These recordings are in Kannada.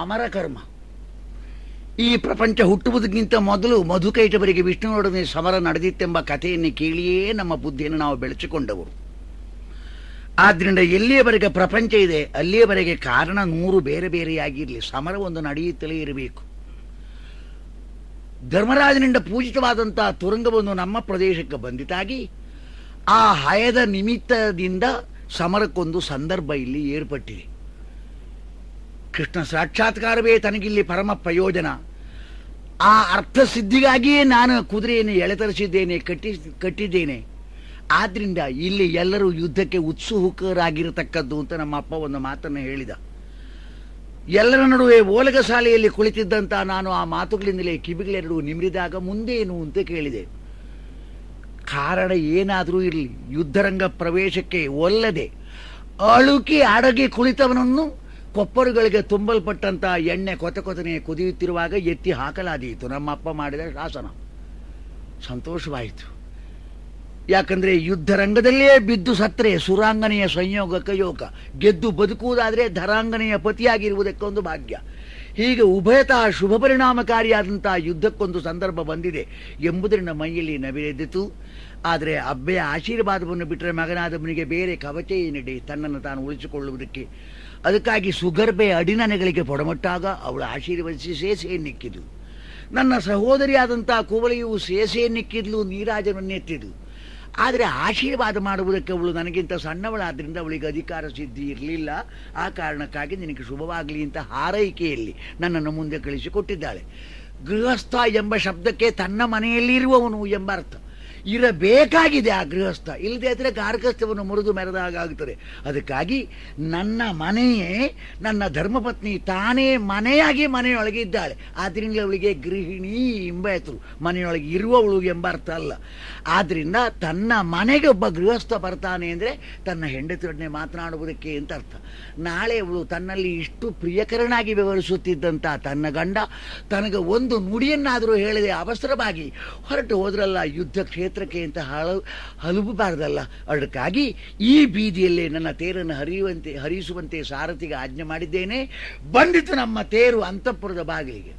ಅಮರ ಕರ್ಮ. ಈ ಪ್ರಪಂಚ ಹುಟ್ಟುವುದಕ್ಕಿಂತ ಮೊದಲು ಮಧುಕೈಟವರಿಗೆ ವಿಷ್ಣುವೊಡನೆ ಸಮರ ನಡೆದಿತ್ತೆಂಬ ಕಥೆಯನ್ನು ಕೇಳಿಯೇ ನಮ್ಮ ಬುದ್ಧಿಯನ್ನು ನಾವು ಬೆಳೆಸಿಕೊಂಡವರು ಆದ್ದರಿಂದ ಎಲ್ಲಿಯವರೆಗೆ ಪ್ರಪಂಚ ಇದೆ, ಅಲ್ಲಿಯವರೆಗೆ ಕಾರಣ ನೂರು ಬೇರೆ ಬೇರೆಯಾಗಿರಲಿ ಸಮರ ಒಂದು ನಡೆಯುತ್ತಲೇ ಇರಬೇಕು. ಧರ್ಮರಾಜನಿಂದ ಪೂಜಿತವಾದಂತಹ ತುರಂಗವನ್ನು ನಮ್ಮ ಪ್ರದೇಶಕ್ಕೆ ಬಂದಿತಾಗಿ, ಆ ಹಯದ ನಿಮಿತ್ತದಿಂದ ಸಮರಕ್ಕೊಂದು ಸಂದರ್ಭ ಇಲ್ಲಿ ಏರ್ಪಟ್ಟಿದೆ. ಕೃಷ್ಣ ಸಾಕ್ಷಾತ್ಕಾರವೇ ತನಗಿಲ್ಲಿ ಪರಮ ಪ್ರಯೋಜನ. ಆ ಅರ್ಥ ಸಿದ್ಧಿಗಾಗಿಯೇ ನಾನು ಕುದುರೆಯನ್ನು ಎಳೆತರಿಸಿದ್ದೇನೆ, ಕಟ್ಟಿ, ಕಟ್ಟಿದ್ದೇನೆ. ಆದ್ರಿಂದ ಇಲ್ಲಿ ಎಲ್ಲರೂ ಯುದ್ಧಕ್ಕೆ ಉತ್ಸುಹುಕರಾಗಿರತಕ್ಕದ್ದು ಅಂತ ನಮ್ಮ ಅಪ್ಪ ಒಂದು ಮಾತನ್ನು ಹೇಳಿದ. ಎಲ್ಲರ ನಡುವೆ ಓಲಗ ಶಾಲೆಯಲ್ಲಿ ಕುಳಿತಿದ್ದಂಥ ನಾನು ಆ ಮಾತುಗಳಿಂದಲೇ ಕಿವಿಗಳೆರಡು ನಿಮಿರಿದಾಗ ಮುಂದೇನು ಅಂತ ಕೇಳಿದೆ. ಕಾರಣ ಏನಾದರೂ ಇರಲಿ, ಯುದ್ಧರಂಗ ಪ್ರವೇಶಕ್ಕೆ ಒಲ್ಲದೆ ಅಳುಕಿ ಅಡಗಿ ಕುಳಿತವನನ್ನು ಕೊಪ್ಪರುಗಳಿಗೆ ತುಂಬಲ್ಪಟ್ಟಂತ ಎಣ್ಣೆ ಕೊತ ಕೊತನೆ ಕುದಿಯುತ್ತಿರುವಾಗ ಎತ್ತಿ ಹಾಕಲಾದೀತು. ನಮ್ಮ ಅಪ್ಪ ಮಾಡಿದ ಶಾಸನ. ಸಂತೋಷವಾಯಿತು. ಯಾಕಂದ್ರೆ ಯುದ್ಧರಂಗದಲ್ಲೇ ಬಿದ್ದು ಸತ್ರೆ ಸುರಾಂಗನೆಯ ಸಂಯೋಗಕ್ಕೆ ಯೋಗ ಗೆದ್ದು ಬದುಕುವುದಾದ್ರೆ ಧರಾಂಗನೆಯ ಪತಿಯಾಗಿರುವುದಕ್ಕೊಂದು ಭಾಗ್ಯ. ಹೀಗೆ ಉಭಯತಃ ಶುಭ ಪರಿಣಾಮಕಾರಿಯಾದಂತಹ ಯುದ್ಧಕ್ಕೊಂದು ಸಂದರ್ಭ ಬಂದಿದೆ ಎಂಬುದರಿಂದ ಮೈಯಲ್ಲಿ ನವಿರೆದ್ದಿತು ಆದರೆ ಅಬ್ಬೆಯ ಆಶೀರ್ವಾದವನ್ನು ಬಿಟ್ಟರೆ ಮಗನಾದವನಿಗೆ ಬೇರೆ ಕವಚೆಯೇ ನೀಡಿ ತನ್ನನ್ನು ತಾನು ಉಳಿಸಿಕೊಳ್ಳುವುದಕ್ಕೆ. ಅದಕ್ಕಾಗಿ ಸುಗರ್ಭೆ ಅಡಿನನೆಗಳಿಗೆ ಪೊಡಮಟ್ಟಾಗ ಅವಳು ಆಶೀರ್ವದಿಸಿ ಸೇಸೆಯನ್ನಿಕ್ಕಿದು ನನ್ನ ಸಹೋದರಿಯಾದಂತಹ ಕುವಲೆಯು ಸೇಸೆಯನ್ನಿಕ್ಕಿದ್ಲು ನೀರಾಜನನ್ನೆತ್ತಿದು ಆದರೆ ಆಶೀರ್ವಾದ ಮಾಡುವುದಕ್ಕೆ ಅವಳು ನನಗಿಂತ ಸಣ್ಣವಳಾದ್ರಿಂದ ಅವಳಿಗೆ ಅಧಿಕಾರ ಸಿದ್ಧಿ ಇರಲಿಲ್ಲ. ಆ ಕಾರಣಕ್ಕಾಗಿ ನಿನಗೆ ಶುಭವಾಗಲಿ ಅಂತ ಹಾರೈಕೆಯಲ್ಲಿ ನನ್ನನ್ನು ಮುಂದೆ ಕಳಿಸಿಕೊಟ್ಟಿದ್ದಾಳೆ. ಗೃಹಸ್ಥ ಎಂಬ ಶಬ್ದಕ್ಕೆ ತನ್ನ ಮನೆಯಲ್ಲಿರುವವನು ಎಂಬ ಅರ್ಥ ಇರಬೇಕಾಗಿದೆ ಆ ಗೃಹಸ್ಥ. ಇಲ್ಲದೆ ಇದ್ರೆ ಗಾರ್ಗಸ್ಥವನ್ನು ಮುರಿದು ಮೆರೆದಾಗುತ್ತದೆ ಅದಕ್ಕಾಗಿ ನನ್ನ ಮನೆಯೇ, ನನ್ನ ಧರ್ಮಪತ್ನಿ ತಾನೇ ಮನೆಯಾಗಿ ಮನೆಯೊಳಗೆ ಇದ್ದಾಳೆ. ಆದ್ದರಿಂದ ಅವಳಿಗೆ ಗೃಹಿಣಿ ಎಂಬ ಹೆಸರು. ಮನೆಯೊಳಗೆ ಇರುವವಳು ಎಂಬ ಅರ್ಥ ಅಲ್ಲ. ಆದ್ದರಿಂದ ತನ್ನ ಮನೆಗೆ ಒಬ್ಬ ಗೃಹಸ್ಥ ಬರ್ತಾನೆ ಅಂದರೆ ತನ್ನ ಹೆಂಡತಿಯೊಡನೆ ಮಾತನಾಡುವುದಕ್ಕೆ ಅಂತ ಅರ್ಥ. ನಾಳೆ ಅವಳು ತನ್ನಲ್ಲಿ ಇಷ್ಟು ಪ್ರಿಯಕರನಾಗಿ ವ್ಯವಹರಿಸುತ್ತಿದ್ದಂಥ ತನ್ನ ಗಂಡ ತನಗೆ ಒಂದು ನುಡಿಯನ್ನಾದರೂ ಹೇಳಿದೆ. ಅವಸರವಾಗಿ ಹೊರಟು ಹೋದ್ರಲ್ಲ ಯುದ್ಧ ಕ್ಷೇತ್ರಕ್ಕೆ ಅಂತ ಹಲ ಹಲುಬಬಾರ್ದಲ್ಲ. ಅದಕ್ಕಾಗಿ ಈ ಬೀದಿಯಲ್ಲೇ ನನ್ನ ತೇರನ್ನು ಹರಿಯುವಂತೆ, ಹರಿಸುವಂತೆ ಸಾರಥಿಗೆ ಆಜ್ಞೆ ಮಾಡಿದ್ದೇನೆ. ಬಂದಿತು ನಮ್ಮ ತೇರು ಅಂತಃಪುರದ ಬಾಗಿಲಿಗೆ.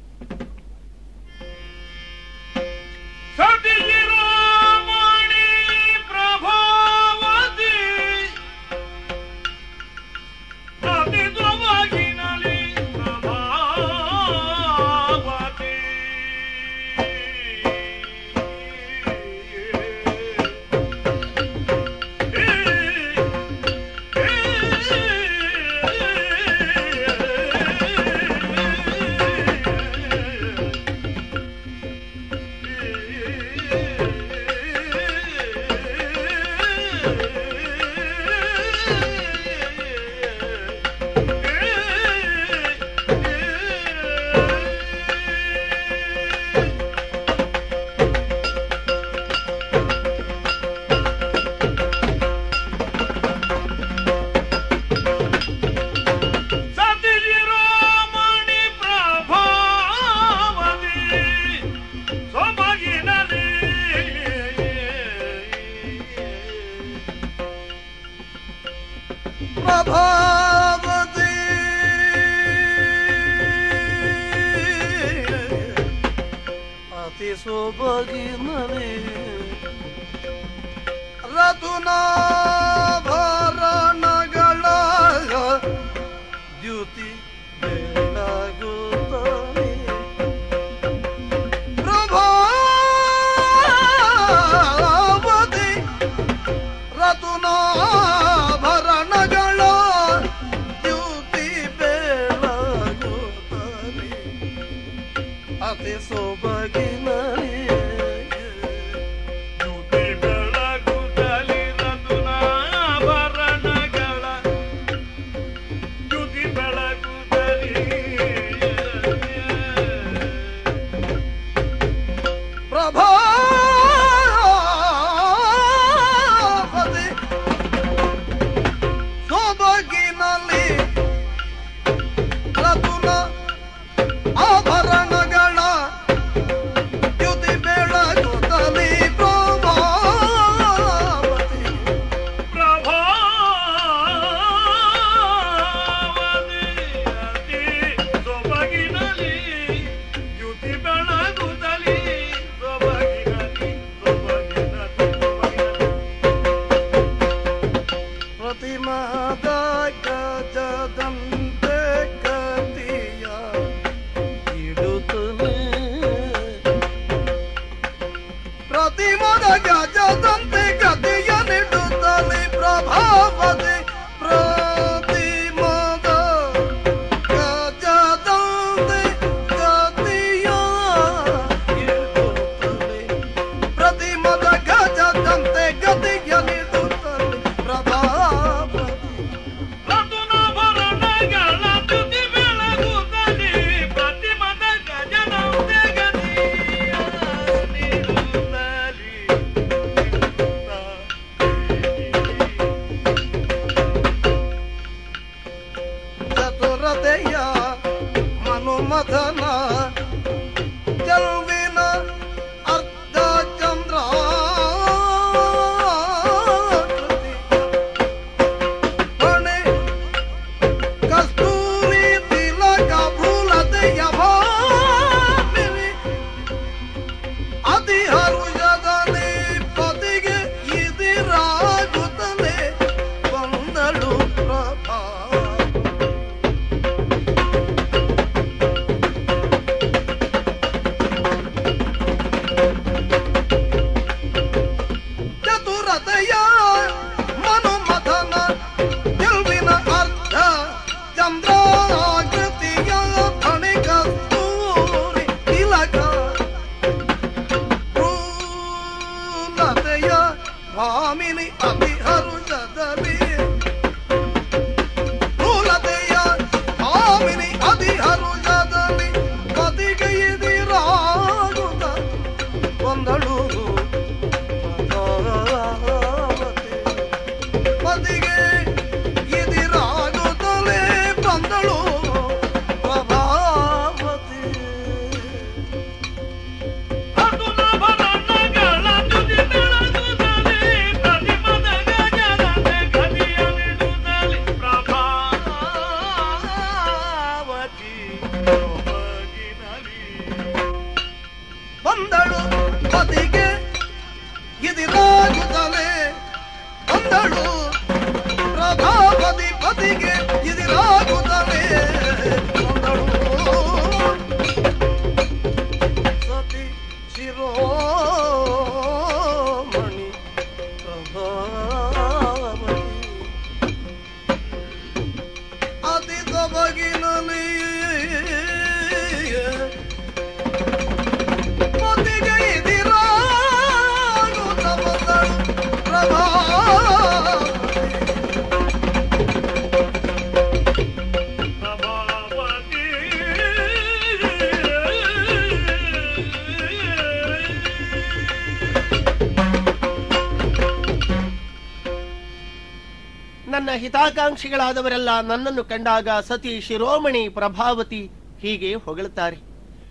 ಹಿತಾಕಾಂಕ್ಷಿಗಳಾದವರೆಲ್ಲ ನನ್ನನ್ನು ಕಂಡಾಗ ಸತಿ ಶಿರೋಮಣಿ ಪ್ರಭಾವತಿ ಹೀಗೆ ಹೊಗಳುತ್ತಾರೆ.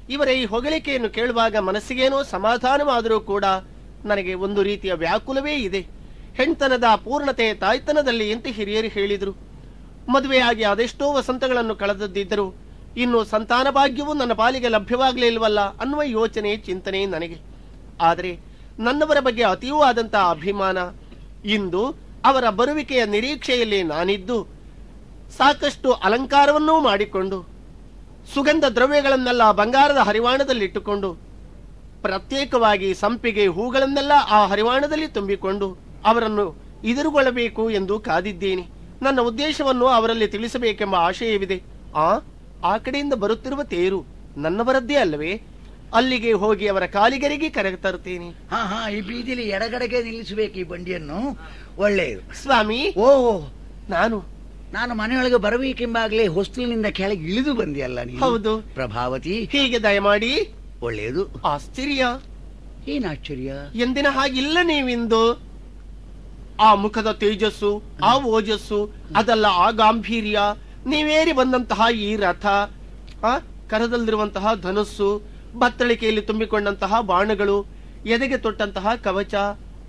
ಇವರ ಈ ಹೊಗಳಿಕೆಯನ್ನು ಕೇಳುವಾಗ ಮನಸ್ಸಿಗೇನೋ ಸಮಾಧಾನವಾದರೂ ಕೂಡ ನನಗೆ ಒಂದು ರೀತಿಯ ವ್ಯಾಕುಲವೇ ಇದೆ. ಹೆಣ್ತನದ ಪೂರ್ಣತೆ ತಾಯ್ತನದಲ್ಲಿ ಎಂತ ಹಿರಿಯರು ಹೇಳಿದರು. ಮದುವೆಯಾಗಿ ಅದೆಷ್ಟೋ ವಸಂತಗಳನ್ನು ಕಳೆದದ್ದಿದ್ದರು ಇನ್ನು ಸಂತಾನ ಭಾಗ್ಯವೂ ನನ್ನ ಪಾಲಿಗೆ ಲಭ್ಯವಾಗಲೇ ಇಲ್ವಲ್ಲ ಅನ್ನುವ ಯೋಚನೆ ಚಿಂತನೆ ನನಗೆ. ಆದರೆ ನನ್ನವರ ಬಗ್ಗೆ ಅತಿಯೂ ಆದಂತಹ ಅಭಿಮಾನ ಇಂದು ಅವರ ಬರುವಿಕೆಯ ನಿರೀಕ್ಷೆಯಲ್ಲಿ ನಾನಿದ್ದು, ಸಾಕಷ್ಟು ಅಲಂಕಾರವನ್ನೂ ಮಾಡಿಕೊಂಡು, ಸುಗಂಧ ದ್ರವ್ಯಗಳನ್ನೆಲ್ಲ ಬಂಗಾರದ ಹರಿವಾಣದಲ್ಲಿಟ್ಟುಕೊಂಡು, ಪ್ರತ್ಯೇಕವಾಗಿ ಸಂಪಿಗೆ ಹೂಗಳನ್ನೆಲ್ಲ ಆ ಹರಿವಾಣದಲ್ಲಿ ತುಂಬಿಕೊಂಡು ಅವರನ್ನು ಎದುರುಗೊಳ್ಳಬೇಕು ಎಂದು ಕಾದಿದ್ದೇನೆ. ನನ್ನ ಉದ್ದೇಶವನ್ನು ಅವರಲ್ಲಿ ತಿಳಿಸಬೇಕೆಂಬ ಆಶಯವಿದೆ. ಆ ಆ ಕಡೆಯಿಂದ ಬರುತ್ತಿರುವ ತೇರು ನನ್ನವರದ್ದೇ ಅಲ್ಲವೇ? ಅಲ್ಲಿಗೆ ಹೋಗಿ ಅವರ ಕಾಲಿಗರಿಗೆ ಕರೆತರುತ್ತೇನೆ ಹಾ ಹಾ ಈ ಬೀದಿಲಿ ಎಡಗಡೆಗೆ ನಿಲ್ಲಿಸಬೇಕು ಈ ಬಂಡಿಯನ್ನು. ಒಳ್ಳೆಯದು. ಸ್ವಾಮಿ ಓ. ನಾನು. ನಾನು ಮನೆಯೊಳಗೆ ಬರಬೇಕೆಂಬಾಗಲೇ ಹೊಸ್ತಿಲಿನಿಂದ ಕೆಳಗೆ ಇಳಿದು ಬಂದಿಯಲ್ಲ ನೀನು? ಹೌದು. ಪ್ರಭಾವತಿ. ಹೀಗೆ ದಯಮಾಡಿ. ಒಳ್ಳೆಯದು. ಆಶ್ಚರ್ಯ. ಏನ್ ಆಶ್ಚರ್ಯ? ಎಂದಿನ ಹಾಗಿಲ್ಲ ನೀವಿಂದು. ಆ ಮುಖದ ತೇಜಸ್ಸು ಆ ಓಜಸ್ಸು ಅದಲ್ಲ ಆ ಗಾಂಭೀರ್ಯ. ನೀವೇರಿ ಬಂದಂತಹ ಈ ರಥ ಆ ಕರದಲ್ಲಿರುವಂತಹ ಧನುಸ್ಸು ಬತ್ತಳಿಕೆಯಲ್ಲಿ ತುಂಬಿಕೊಂಡಂತಹ ಬಾಣಗಳು ಎದೆಗೆ ತೊಟ್ಟಂತಹ ಕವಚ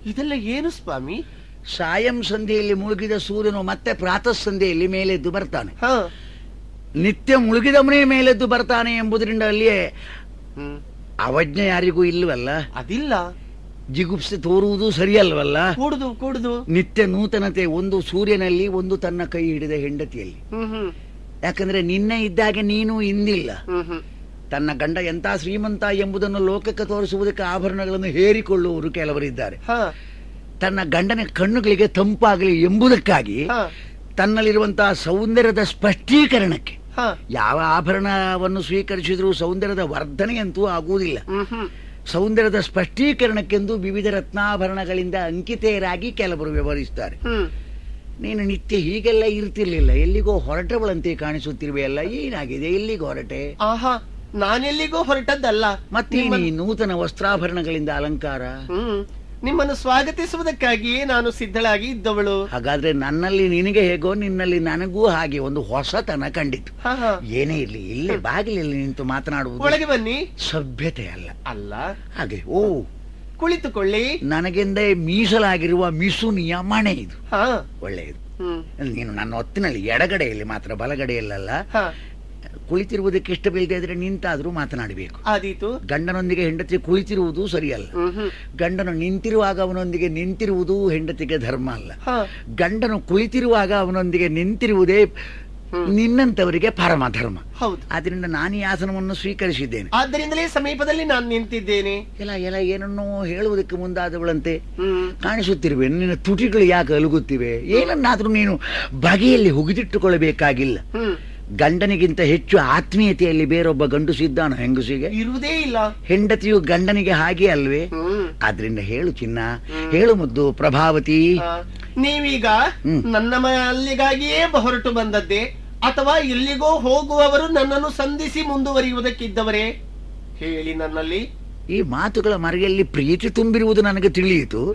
ಇದೆಲ್ಲ ಏನು ಸ್ವಾಮಿ? ಸಾಯಂ ಸಂಧಿಯಲ್ಲಿ ಮುಳುಗಿದ ಸೂರ್ಯನು ಮತ್ತೆ ಪ್ರಾತಃ ಸಂಧೆಯಲ್ಲಿ ಮೇಲೆದ್ದು ಬರ್ತಾನೆ. ನಿತ್ಯ ಮುಳುಗಿದವನೇ ಮೇಲೆದ್ದು ಬರ್ತಾನೆ ಎಂಬುದರಿಂದ ಅಲ್ಲಿಯೇ ಅವಜ್ಞೆ ಯಾರಿಗೂ ಇಲ್ವಲ್ಲ ಅದಿಲ್ಲ. ಜಿಗುಪ್ಸೆ ತೋರುವುದು ಸರಿಯಲ್ವಲ್ಲ? ಕೂಡುದು ಕೂಡುದು. ನಿತ್ಯ ನೂತನತೆ ಒಂದು ಸೂರ್ಯನಲ್ಲಿ ಒಂದು ತನ್ನ ಕೈ ಹಿಡಿದ ಹೆಂಡತಿಯಲ್ಲಿ. ಯಾಕಂದ್ರೆ ನಿನ್ನೆ ಇದ್ದಾಗೆ ನೀನು ಇಂದಿಲ್ಲ. ತನ್ನ ಗಂಡ ಎಂತ ಶ್ರೀಮಂತ ಎಂಬುದನ್ನು ಲೋಕಕ್ಕೆ ತೋರಿಸುವುದಕ್ಕೆ ಆಭರಣಗಳನ್ನು ಹೇರಿಕೊಳ್ಳುವವರು ಕೆಲವರಿದ್ದಾರೆ. ತನ್ನ ಗಂಡನ ಕಣ್ಣುಗಳಿಗೆ ತಂಪಾಗಲಿ ಎಂಬುದಕ್ಕಾಗಿ ತನ್ನಲ್ಲಿರುವಂತಹ ಸೌಂದರ್ಯದ ಸ್ಪಷ್ಟೀಕರಣಕ್ಕೆ ಯಾವ ಆಭರಣವನ್ನು ಸ್ವೀಕರಿಸಿದರೂ ಸೌಂದರ್ಯದ ವರ್ಧನೆಯಂತೂ ಆಗುವುದಿಲ್ಲ. ಸೌಂದರ್ಯದ ಸ್ಪಷ್ಟೀಕರಣಕ್ಕೆಂದು ವಿವಿಧ ರತ್ನಾಭರಣಗಳಿಂದ ಅಂಕಿತೆಯರಾಗಿ ಕೆಲವರು ವ್ಯವಹರಿಸುತ್ತಾರೆ. ನೀನು ನಿತ್ಯ ಹೀಗೆಲ್ಲ ಇರ್ತಿರ್ಲಿಲ್ಲ. ಎಲ್ಲಿಗೋ ಹೊರಟವಳಂತೆ ಕಾಣಿಸುತ್ತಿರುವೆಯಲ್ಲ. ಏನಾಗಿದೆ? ಎಲ್ಲಿಗೆ ಹೊರಟೆ? ಆಹಾ. ನಾನೆಲ್ಲಿಗೂ ಹೊರಟದ್ದಲ್ಲ. ಮತ್ತೆ ನೂತನ ವಸ್ತ್ರಾಭರಣಗಳಿಂದ ಅಲಂಕಾರ? ಹ್ಮ್. ನಿಮ್ಮನ್ನು ಸ್ವಾಗತಿಸುವುದಕ್ಕಾಗಿಯೇ ನಾನು ಸಿದ್ಧಳಾಗಿ ಇದ್ದವಳು. ಹಾಗಾದ್ರೆ ನನ್ನಲ್ಲಿ ನಿನಗೆ ಹೇಗೋ ನಿನ್ನಲ್ಲಿ ನನಗೂ ಹಾಗೆ ಒಂದು ಹೊಸತನ ಕಂಡಿತು. ಏನೇ ಇರ್ಲಿ ಇಲ್ಲೇ ಬಾಗಿಲಲ್ಲಿ ನಿಂತು ಮಾತನಾಡುವುದು ಒಳಗೆ ಬನ್ನಿ. ಸಭ್ಯತೆ ಅಲ್ಲ. ಅಲ್ಲ. ಹಾಗೆ ಓ. ಕುಳಿತುಕೊಳ್ಳಿ. ನನಗೆಂದೇ ಮೀಸಲಾಗಿರುವ ಮಿಸುನಿಯ ಮಣೆ ಇದು. ಹ. ಒಳ್ಳೆಯದು. ನೀನು ನನ್ನ ಹೊತ್ತಿನಲ್ಲಿ ಎಡಗಡೆಯಲ್ಲಿ ಮಾತ್ರ ಬಲಗಡೆಯಲ್ಲ ಕುಳಿತಿರುವುದಕ್ಕೆ ಇಷ್ಟವಿಲ್ಲದೆ ಇದ್ರೆ ನಿಂತಾದ್ರೂ ಮಾತನಾಡಬೇಕು. ಆದೀತು. ಗಂಡನೊಂದಿಗೆ ಹೆಂಡತಿ ಕುಳಿತಿರುವುದು ಸರಿಯಲ್ಲ. ಗಂಡನು ನಿಂತಿರುವಾಗ ಅವನೊಂದಿಗೆ ನಿಂತಿರುವುದು ಹೆಂಡತಿಗೆ ಧರ್ಮ ಅಲ್ಲ. ಗಂಡನು ಕುಳಿತಿರುವಾಗ ಅವನೊಂದಿಗೆ ನಿಂತಿರುವುದೇ ನಿನ್ನಂತವರಿಗೆ ಪರಮ ಧರ್ಮ. ಹೌದು. ಆದ್ರಿಂದ ನಾನು ಈ ಆಸನವನ್ನು ಸ್ವೀಕರಿಸಿದ್ದೇನೆ. ಆದ್ದರಿಂದಲೇ ಸಮೀಪದಲ್ಲಿ ನಾನು ನಿಂತಿದ್ದೇನೆ. ಎಲ್ಲ ಎಲ್ಲ ಏನನ್ನೋ ಹೇಳುವುದಕ್ಕೆ ಮುಂದಾದವಳಂತೆ ಕಾಣಿಸುತ್ತಿರುವೆ. ನಿನ್ನ ತುಟಿಗಳು ಯಾಕೆ ಅಲುಗುತ್ತಿವೆ? ಏನನ್ನಾದ್ರೂ ನೀನು ಬಗೆಯಲ್ಲಿ ಹುಗಿದಿಟ್ಟುಕೊಳ್ಳಬೇಕಾಗಿಲ್ಲ. ಗಂಡನಿಗಿಂತ ಹೆಚ್ಚು ಆತ್ಮೀಯತೆಯಲ್ಲಿ ಬೇರೊಬ್ಬ ಗಂಡು ಇದ್ದಾನ ಹೆಂಗಸಿಗೆ? ಇರುವುದೇ ಇಲ್ಲ. ಹೆಂಡತಿಯು ಗಂಡನಿಗೆ ಹಾಗೆ ಅಲ್ವೇ? ಆದ್ರಿಂದ ಹೇಳು ಚಿನ್ನ ಹೇಳು ಮುದ್ದು ಪ್ರಭಾವತಿ. ನೀವೀಗ ನನ್ನ ಅಲ್ಲಿಗಾಗಿಯೇ ಹೊರಟು ಬಂದದ್ದೇ? ಅಥವಾ ಎಲ್ಲಿಗೋ ಹೋಗುವವರು ನನ್ನನ್ನು ಸಂಧಿಸಿ ಮುಂದುವರಿಯುವುದಕ್ಕಿದ್ದವರೇ? ಹೇಳಿ ನನ್ನಲ್ಲಿ. ಈ ಮಾತುಗಳ ಮರೆಯಲ್ಲಿ ಪ್ರೀತಿ ತುಂಬಿರುವುದು ನನಗೆ ತಿಳಿಯಿತು.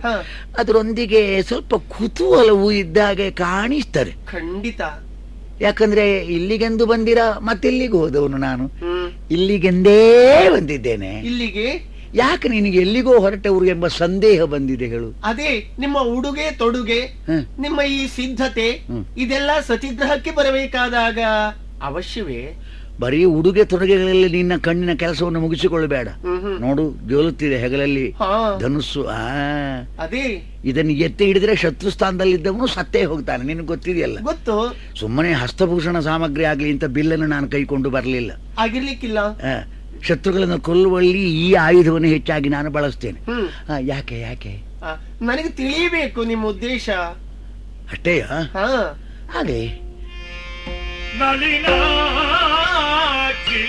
ಅದರೊಂದಿಗೆ ಸ್ವಲ್ಪ ಕುತೂಹಲವು ಇದ್ದಾಗೆ ಕಾಣಿಸ್ತಾರೆ ಖಂಡಿತ. ಯಾಕಂದ್ರೆ ಇಲ್ಲಿಗೆಂದು ಬಂದಿರ? ಮತ್ತೆಲ್ಲಿಗೆ ಹೋದವನು ನಾನು. ಇಲ್ಲಿಗೆಂದೇ ಬಂದಿದ್ದೇನೆ. ಇಲ್ಲಿಗೆ? ಯಾಕೆ ನಿನಗೆ ಎಲ್ಲಿಗೋ ಹೊರಟವರು ಎಂಬ ಸಂದೇಹ ಬಂದಿದೆ ಹೇಳು. ಅದೇ ನಿಮ್ಮ ಉಡುಗೆ ತೊಡುಗೆ ನಿಮ್ಮ ಈ ಸಿದ್ಧತೆ ಇದೆಲ್ಲ ಸತಿಗ್ರಹಕ್ಕೆ ಬರಬೇಕಾದಾಗ ಅವಶ್ಯವೇ? ಬರೀ ಉಡುಗೆ ತೊಡುಗೆಗಳಲ್ಲಿ ನಿನ್ನ ಕಣ್ಣಿನ ಕೆಲಸವನ್ನು ಮುಗಿಸಿಕೊಳ್ಳಬೇಡ. ನೋಡು ಜೋಲುತ್ತಿದೆ ಹೆಗಲಲ್ಲಿ. ಧನುಸ್ಸು ಆ. ಅದೇ. ಇದನ್ನು ಎತ್ತಿ ಹಿಡಿದ್ರೆ ಶತ್ರು ಸ್ಥಾನದಲ್ಲಿದ್ದವನು ಸತ್ತೇ ಹೋಗ್ತಾನೆ. ನಿನಗೆ ಗೊತ್ತಿದೆಯಲ್ಲ? ಗೊತ್ತು. ಸುಮ್ಮನೆ ಹಸ್ತಭೂಷಣ ಸಾಮಗ್ರಿ ಆಗ್ಲಿ ಅಂತ ಬಿಲ್ಲನ್ನು ನಾನು ಕೈಕೊಂಡು ಬರಲಿಲ್ಲ. ಆಗಿರ್ಲಿಕ್ಕಿಲ್ಲ. ಶತ್ರುಗಳನ್ನು ಕೊಲ್ಲುವಲ್ಲಿ ಈ ಆಯುಧವನ್ನು ಹೆಚ್ಚಾಗಿ ನಾನು ಬಳಸ್ತೇನೆ. ಯಾಕೆ ಯಾಕೆ? ನನಗೆ ತಿಳಿಯಬೇಕು ನಿಮ್ಮ ಉದ್ದೇಶ. ಅಷ್ಟೇಯ? ಹಾ. ಹಾಗೆ. ನಳಿನಾಕ್ಷಿ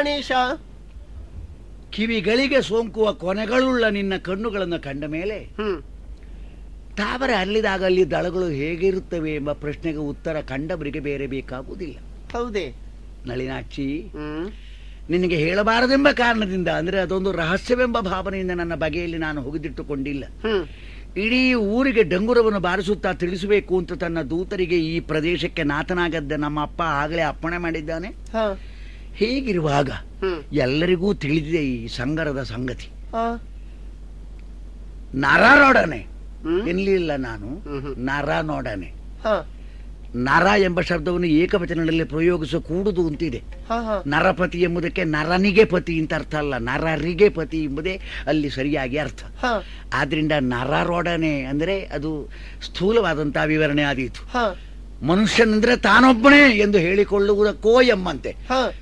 ಪ್ರಾಣೇಶ? ಕಿವಿಗಳಿಗೆ ಸೋಂಕುವ ಕೊನೆಗಳುಳ್ಳ ನಿನ್ನ ಕಣ್ಣುಗಳನ್ನು ಕಂಡ ಮೇಲೆ ತಾವರೆ ಅಲ್ಲಿದಾಗ ಅಲ್ಲಿ ದಳಗಳು ಹೇಗಿರುತ್ತವೆ ಎಂಬ ಪ್ರಶ್ನೆಗೆ ಉತ್ತರ ಕಂಡವರಿಗೆ ಬೇರೆ ಬೇಕಾಗುವುದಿಲ್ಲ. ಹೌದೇ. ನಳಿನಾಕ್ಷಿ ಹ್ಮ್. ನಿನಗೆ ಹೇಳಬಾರದೆಂಬ ಕಾರಣದಿಂದ ಅಂದ್ರೆ ಅದೊಂದು ರಹಸ್ಯವೆಂಬ ಭಾವನೆಯಿಂದ ನನ್ನ ಬಗೆಯಲ್ಲಿ ನಾನು ಹೋಗಿದಿಟ್ಟುಕೊಂಡಿಲ್ಲ. ಇಡೀ ಊರಿಗೆ ಡಂಗುರವನ್ನು ಬಾರಿಸುತ್ತಾ ತಿಳಿಸಬೇಕು ಅಂತ ತನ್ನ ದೂತರಿಗೆ ಈ ಪ್ರದೇಶಕ್ಕೆ ನಾಥನಾಗದ್ದ ನಮ್ಮ ಅಪ್ಪ ಆಗಲೇ ಅಪ್ಪಣೆ ಮಾಡಿದ್ದಾನೆ. ಹೀಗಿರುವಾಗ ಎಲ್ಲರಿಗೂ ತಿಳಿದಿದೆ ಈ ಸಂಗರದ ಸಂಗತಿ. ನರನೊಡನೆ. ಎನ್ಲಿಲ್ಲ ನಾನು. ನರನೊಡನೆ. ನರ ಎಂಬ ಶಬ್ದವನ್ನು ಏಕವಚನದಲ್ಲಿ ಪ್ರಯೋಗಿಸಕೂಡುದು ಅಂತಿದೆ. ಹ ಹ. ನರಪತಿ ಎಂಬುದಕ್ಕೆ ನರನಿಗೆ ಪತಿ ಅಂತ ಅರ್ಥ ಅಲ್ಲ. ನರರಿಗೆ ಪತಿ ಎಂಬುದೇ ಅಲ್ಲಿ ಸರಿಯಾಗಿ ಅರ್ಥ. ಆದ್ರಿಂದ ನರರೊಡನೆ ಅಂದ್ರೆ ಅದು ಸ್ಥೂಲವಾದಂತಹ ವಿವರಣೆ ಆದೀತು. ಮನುಷ್ಯನಂದ್ರೆ ತಾನೊಬ್ಬನೇ ಎಂದು ಹೇಳಿಕೊಳ್ಳುವುದಕ್ಕೋ ಎಂಬಂತೆ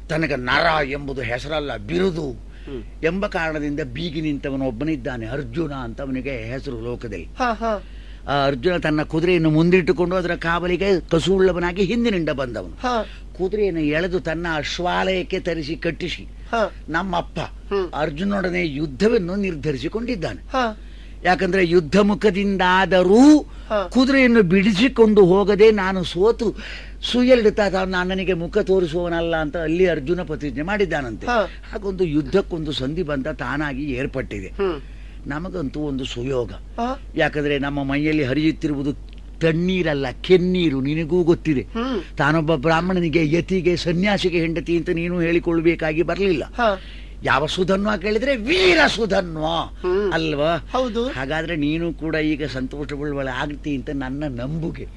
ತನಗೆ ನರ ಎಂಬುದು ಹೆಸರಲ್ಲ ಬಿರುದು ಎಂಬ ಕಾರಣದಿಂದ ಬೀಗಿ ನಿಂತವನು ಒಬ್ಬನಿದ್ದಾನೆ ಅರ್ಜುನ ಅಂತ ಅವನಿಗೆ ಹೆಸರು ಲೋಕದಲ್ಲಿ. ಆ ಅರ್ಜುನ ತನ್ನ ಕುದುರೆಯನ್ನು ಮುಂದಿಟ್ಟುಕೊಂಡು ಅದರ ಕಾವಲಿಗೆ ಕಸುವುಳ್ಳವನಾಗಿ ಹಿಂದಿನಿಂದ ಬಂದವನು. ಹ. ಕುದುರೆಯನ್ನು ಎಳೆದು ತನ್ನ ಅಶ್ವಾಲಯಕ್ಕೆ ತರಿಸಿ ಕಟ್ಟಿಸಿ. ನಮ್ಮಪ್ಪ. ಅರ್ಜುನೊಡನೆ ಯುದ್ಧವನ್ನು ನಿರ್ಧರಿಸಿಕೊಂಡಿದ್ದಾನೆ. ಯಾಕಂದ್ರೆ ಯುದ್ಧ ಮುಖದಿಂದಾದರೂ. ಕುದುರೆಯನ್ನು ಬಿಡಿಸಿಕೊಂಡು ಹೋಗದೆ ನಾನು ಸೋತು ಸುಯಲಿಡ್ತಾ ನಾನು ನನಗೆ ಮುಖ ತೋರಿಸುವವನಲ್ಲ ಅಂತ ಅಲ್ಲಿ ಅರ್ಜುನ ಪ್ರತಿಜ್ಞೆ ಮಾಡಿದ್ದಾನಂತೆ. ಹಾಗೊಂದು ಯುದ್ಧಕ್ಕೊಂದು ಸಂಧಿ ಬಂದ ತಾನಾಗಿ ಏರ್ಪಟ್ಟಿದೆ. ನಮಗಂತೂ ಒಂದು ಸುಯೋಗ. ಯಾಕಂದ್ರೆ ನಮ್ಮ ಮೈಯಲ್ಲಿ ಹರಿಯುತ್ತಿರುವುದು ತಣ್ಣೀರಲ್ಲ ಕೆನ್ನೀರು ನಿನಗೂ ಗೊತ್ತಿದೆ. ತಾನೊಬ್ಬ ಬ್ರಾಹ್ಮಣನಿಗೆ ಯತಿಗೆ ಸನ್ಯಾಸಿಗೆ ಹೆಂಡತಿ ಅಂತ ನೀನು ಹೇಳಿಕೊಳ್ಳಬೇಕಾಗಿ ಬರಲಿಲ್ಲ. ಯಾವ ಸುಧನ್ವ ಕೇಳಿದ್ರೆ ವೀರ ಸುಧನ್ವ. ಅಲ್ವಾ? ಹೌದು. ಹಾಗಾದ್ರೆ ನೀನು ಕೂಡ ಈಗ ಸಂತೋಷಗೊಳ್ಳುವ ಆಗ್ತಿ ಅಂತ ನನ್ನ ನಂಬುಗೆ.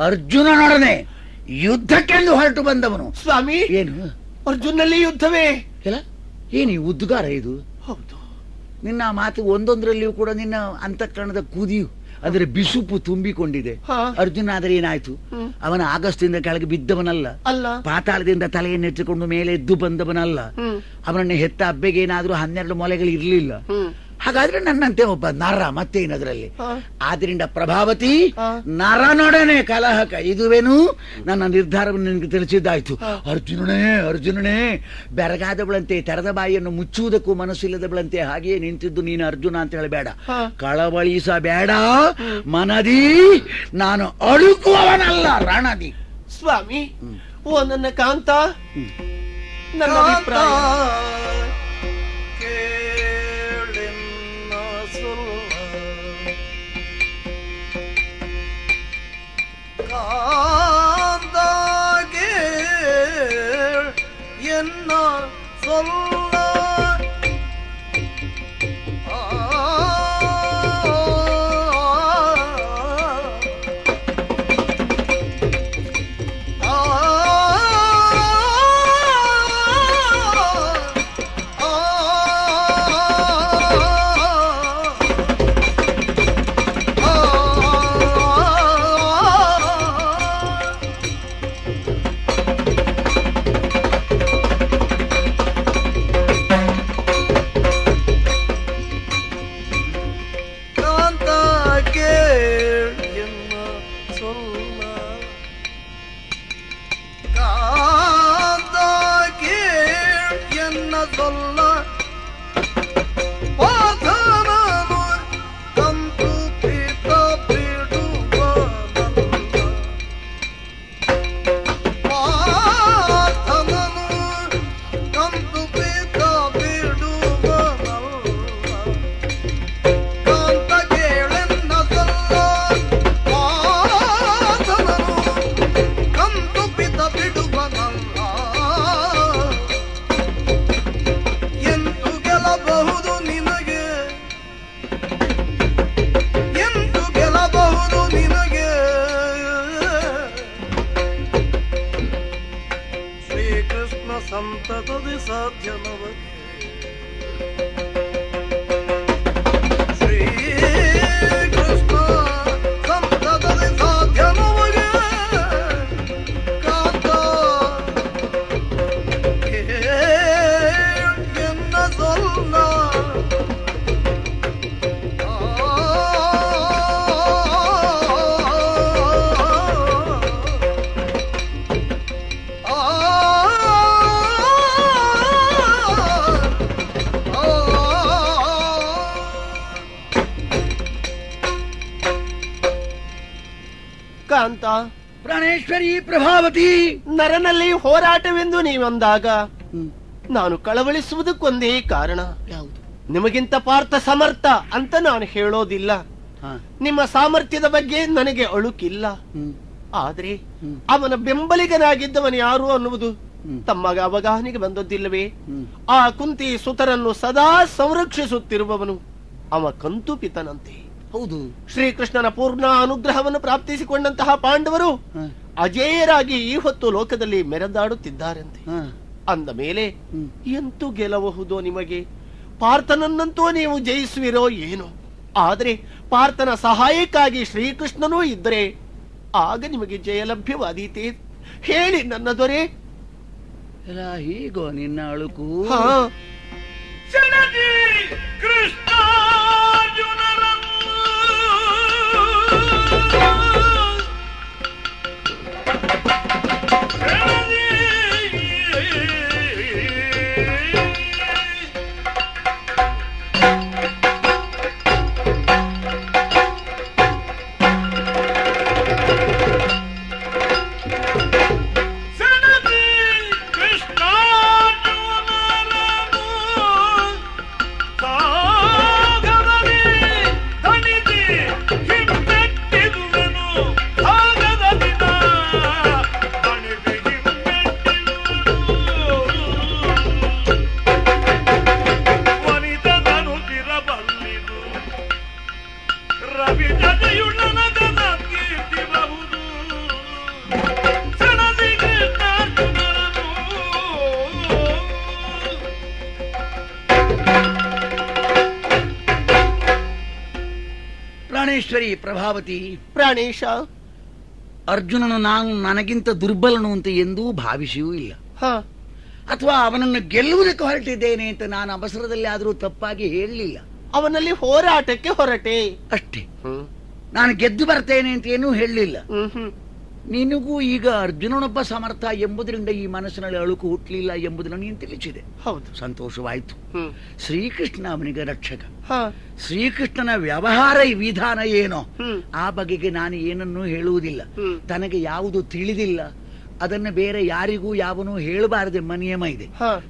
ಅರ್ಜುನನೊಡನೆ ಯುದ್ಧಕ್ಕೆಂದು ಹೊರಟು ಬಂದವನು. ಸ್ವಾಮಿ. ಏನು? ಅರ್ಜುನಲ್ಲಿ ಯುದ್ಧವೇ. ಇಲ್ಲ ಏನು ಉದ್ಗಾರ ಇದು? ಹೌದು. ನಿನ್ನ ಮಾತು ಒಂದೊಂದರಲ್ಲಿಯೂ ಕೂಡ ನಿನ್ನ ಅಂತಃಕರಣದ ಕುದಿಯು. ಅಂದ್ರೆ ಬಿಸುಪು ತುಂಬಿಕೊಂಡಿದೆ. ಅರ್ಜುನ್ ಆದರೆ ಏನಾಯ್ತು. ಅವನ ಆಗಸ್ಟ್ ಕೆಳಗೆ ಬಿದ್ದವನಲ್ಲ. ಅಲ್ಲ. ಪಾತಾಳದಿಂದ ತಲೆಯನ್ನು ಎತ್ತಿಕೊಂಡು ಮೇಲೆ ಎದ್ದು ಬಂದವನಲ್ಲ. ಅವನನ್ನು ಹೆತ್ತ ಹಬ್ಬೆಗೆ ಏನಾದ್ರೂ ಹನ್ನೆರಡು ಮೊಲೆಗಳು ಇರಲಿಲ್ಲ ಹಾಗಾದ್ರೆ ನನ್ನಂತೆ ಒಬ್ಬ ನರ ಮತ್ತೇನದ್ರಲ್ಲಿ ಆದ್ರಿಂದ ಪ್ರಭಾವತಿ. ನರನೊಡನೆ ಕಲಹಕ. ಇದುವೇನು? ನನ್ನ ನಿರ್ಧಾರವನ್ನು ನಿನಗೆ ತಿಳಿಸಿದ್ದಾಯ್ತು. ಅರ್ಜುನನೇ ಅರ್ಜುನನೇ ಬೆರಗಾದವಳಂತೆ ತೆರೆದ ಬಾಯಿಯನ್ನು ಮುಚ್ಚುವುದಕ್ಕೂ ಮನಸ್ಸಿಲ್ಲದವಳಂತೆ ಹಾಗೆಯೇ ನಿಂತಿದ್ದು ನೀನು ಅರ್ಜುನ ಅಂತ ಹೇಳಬೇಡ. ಕಳವಳಿಸ ಕಳವಳಿಸಬೇಡ ಮನದಿ ನಾನು ಅಳುಕುವವನಲ್ಲ ರಣದಿ. ಸ್ವಾಮಿ. ಓ ನನ್ನ ಕಾಂತ ನನ್ನ ನನ್ನ ಕೇಳ್ ಎನ್ನ ಸೊಲ್ಲ ಎನ್ನ ಹೋರಾಟವೆಂದು ನೀವಂದಾಗ. ನಾನು ಕಳವಳಿಸುವುದಕ್ಕೊಂದೇ ಕಾರಣ. ನಿಮಗಿಂತ ಪಾರ್ಥ ಸಮರ್ಥ ಅಂತ ನಾನು ಹೇಳೋದಿಲ್ಲ. ನಿಮ್ಮ ಸಾಮರ್ಥ್ಯದ ಬಗ್ಗೆ ನನಗೆ ಅಳುಕಿಲ್ಲ. ಆದ್ರೆ ಅವನ ಬೆಂಬಲಿಗನಾಗಿದ್ದವನು ಯಾರು ಅನ್ನುವುದು ತಮ್ಮಗ ತಮ್ಮ ಅವಗಾಹನೆಗೆ ಬಂದದ್ದಿಲ್ಲವೇ? ಆ ಕುಂತಿ ಸುತರನ್ನು ಸದಾ ಸಂರಕ್ಷಿಸುತ್ತಿರುವವನು ಅವ ಕಂತು ಪಿತನಂತೆ. ಹೌದು. ಶ್ರೀಕೃಷ್ಣನ ಪೂರ್ಣ ಅನುಗ್ರಹವನ್ನು ಪ್ರಾಪ್ತಿಸಿಕೊಂಡಂತಹ ಪಾಂಡವರು ಅಜೇಯರಾಗಿ ಈ ಹೊತ್ತು ಲೋಕದಲ್ಲಿ ಮೆರೆದಾಡುತ್ತಿದ್ದಾರಂತೆ. ಅಂದ ಮೇಲೆ. ಎಂತೂ ಗೆಲ್ಲಬಹುದೋ ನಿಮಗೆ? ಪಾರ್ಥನನ್ನಂತೂ ನೀವು ಜಯಿಸುವಿರೋ ಏನೋ? ಆದರೆ ಪಾರ್ಥನ ಸಹಾಯಕ್ಕಾಗಿ ಶ್ರೀಕೃಷ್ಣನೂ ಇದ್ದರೆ ಆಗ ನಿಮಗೆ ಜಯ ಲಭ್ಯವಾದೀತೆ. ಹೇಳಿ ನನ್ನ ದೊರೆ. ಎಲ್ಲ ಹೀಗೋ ನಿನ್ನ ಅಳುಕು. ಹಾ. ಪ್ರಭಾವತಿ ಪ್ರಾಣೇಶ. ಅರ್ಜುನನು ನಾನು ನನಗಿಂತ ದುರ್ಬಲನು ಅಂತ ಎಂದೂ ಭಾವಿಸಿಯೂ ಇಲ್ಲ. ಹ. ಅಥವಾ ಅವನನ್ನು ಗೆಲ್ಲುವುದಕ್ಕೆ ಹೊರಟಿದ್ದೇನೆ ಅಂತ ನಾನು ಅವಸರದಲ್ಲಿ ಆದರೂ ತಪ್ಪಾಗಿ ಹೇಳಲಿಲ್ಲ. ಅವನಲ್ಲಿ ಹೋರಾಟಕ್ಕೆ ಹೊರಟೆ. ಅಷ್ಟೇ. ನಾನು ಗೆದ್ದು ಬರ್ತೇನೆ ಅಂತ ಏನೂ ಹೇಳಲಿಲ್ಲ. ನಿನಗೂ ಈಗ ಅರ್ಜುನನೊಬ್ಬ ಸಮರ್ಥ ಎಂಬುದರಿಂದ ಈ ಮನಸ್ಸಿನಲ್ಲಿ ಅಳುಕು ಹುಟ್ಟಲಿಲ್ಲ ಎಂಬುದನ್ನು ನೀನು ತಿಳಿಸಿದೆ. ಹೌದು. ಸಂತೋಷವಾಯಿತು. ಶ್ರೀಕೃಷ್ಣ ಅವನಿಗೆ ರಕ್ಷಕ. ಶ್ರೀಕೃಷ್ಣನ ವ್ಯವಹಾರ ವಿಧಾನ ಏನೋ? ಆ ಬಗೆಗೆ ನಾನು ಏನನ್ನೂ ಹೇಳುವುದಿಲ್ಲ. ತನಗೆ ಯಾವುದು ತಿಳಿದಿಲ್ಲ. ಅದನ್ನು ಬೇರೆ ಯಾರಿಗೂ ಯಾವನೂ ಹೇಳಬಾರದೆಂಬ ನಿಯಮ ಇದೆ.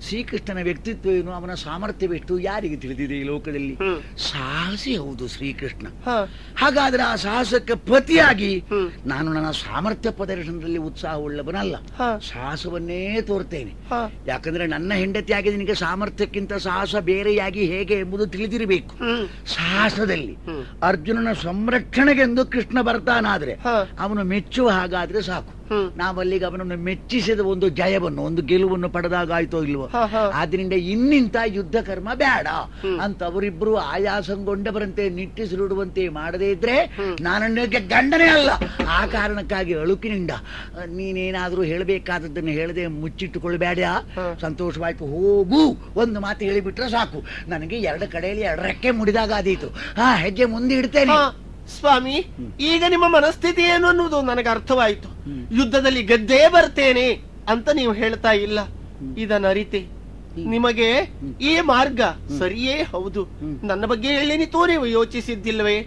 ಶ್ರೀಕೃಷ್ಣನ ವ್ಯಕ್ತಿತ್ವ ಏನು ಅವನ ಸಾಮರ್ಥ್ಯವೆಷ್ಟು ಯಾರಿಗೆ ತಿಳಿದಿದೆ ಈ ಲೋಕದಲ್ಲಿ? ಸಾಹಸಿ ಹೌದು ಶ್ರೀಕೃಷ್ಣ. ಹಾಗಾದ್ರೆ ಆ ಸಾಹಸಕ್ಕೆ ಪ್ರತಿಯಾಗಿ ನಾನು ನನ್ನ ಸಾಮರ್ಥ್ಯ ಪ್ರದರ್ಶನದಲ್ಲಿ ಉತ್ಸಾಹವುಳ್ಳವನಲ್ಲ. ಉಳ್ಳವನಲ್ಲ ಸಾಹಸವನ್ನೇ ತೋರ್ತೇನೆ. ಯಾಕಂದ್ರೆ ನನ್ನ ಹೆಂಡತಿಯಾಗಿ ನಿನಗೆ ಸಾಮರ್ಥ್ಯಕ್ಕಿಂತ ಸಾಹಸ ಬೇರೆಯಾಗಿ ಹೇಗೆ ಎಂಬುದು ತಿಳಿದಿರಬೇಕು. ಸಾಹಸದಲ್ಲಿ ಅರ್ಜುನನ ಸಂರಕ್ಷಣೆಗೆಂದು ಕೃಷ್ಣ ಬರ್ತಾನಾದ್ರೆ ಅವನು ಮೆಚ್ಚುವ ಹಾಗಾದ್ರೆ ಸಾಕು. ನಾವಲ್ಲಿಗೆ ಅವನನ್ನು ಮೆಚ್ಚಿಸಿದ ಒಂದು ಜಯವನ್ನು ಒಂದು ಗೆಲುವನ್ನು ಪಡೆದಾಗಾಯ್ತೋ ಇಲ್ವೋ? ಹಾ ಹಾ. ಆದ್ರಿಂದ ಇನ್ನಿಂತ ಯುದ್ಧ ಕರ್ಮ ಬೇಡ. ಅಂತ ಅವರಿಬ್ರು ಆಯಾಸಗೊಂಡವರಂತೆ ನಿಟ್ಟಿಸಿರುಡುವಂತೆ ಮಾಡದೇ ಇದ್ರೆ ನಾನಕ್ಕೆ ಗಂಡನೇ ಅಲ್ಲ. ಆ ಕಾರಣಕ್ಕಾಗಿ ಅಳುಕಿನಿಂದ ನೀನೇನಾದ್ರೂ ಹೇಳಬೇಕಾದದ್ದನ್ನು ಹೇಳದೆ ಮುಚ್ಚಿಟ್ಟುಕೊಳ್ಬೇಡ. ಸಂತೋಷವಾಯ್ತು ಹೋಗು. ಒಂದು ಮಾತು ಹೇಳಿಬಿಟ್ರೆ ಸಾಕು. ನನಗೆ ಎರಡು ಕಡೆಯಲ್ಲಿ ಎರಡರಕ್ಕೆ ಮುಡಿದಾಗ ಆದೀತು ಹಾ ಹೆಜ್ಜೆ ಮುಂದೆ ಇಡ್ತೇನೆ. ಸ್ವಾಮಿ ಈಗ ನಿಮ್ಮ ಮನಸ್ಥಿತಿ ಏನು ಅನ್ನುವುದು ನನಗೆ ಅರ್ಥವಾಯಿತು ಯುದ್ಧದಲ್ಲಿ ಗೆದ್ದೇ ಬರ್ತೇನೆ ಅಂತ ನೀವು ಹೇಳ್ತಾ ಇಲ್ಲ. ಇದನ್ನ ಅರಿತೆ. ನಿಮಗೆ ಈ ಮಾರ್ಗ ಸರಿಯೇ ಹೌದು. ನನ್ನ ಬಗ್ಗೆ ಹೇಳಿನಿತೋ ನೀವು ಯೋಚಿಸಿದ್ದಿಲ್ವೇ?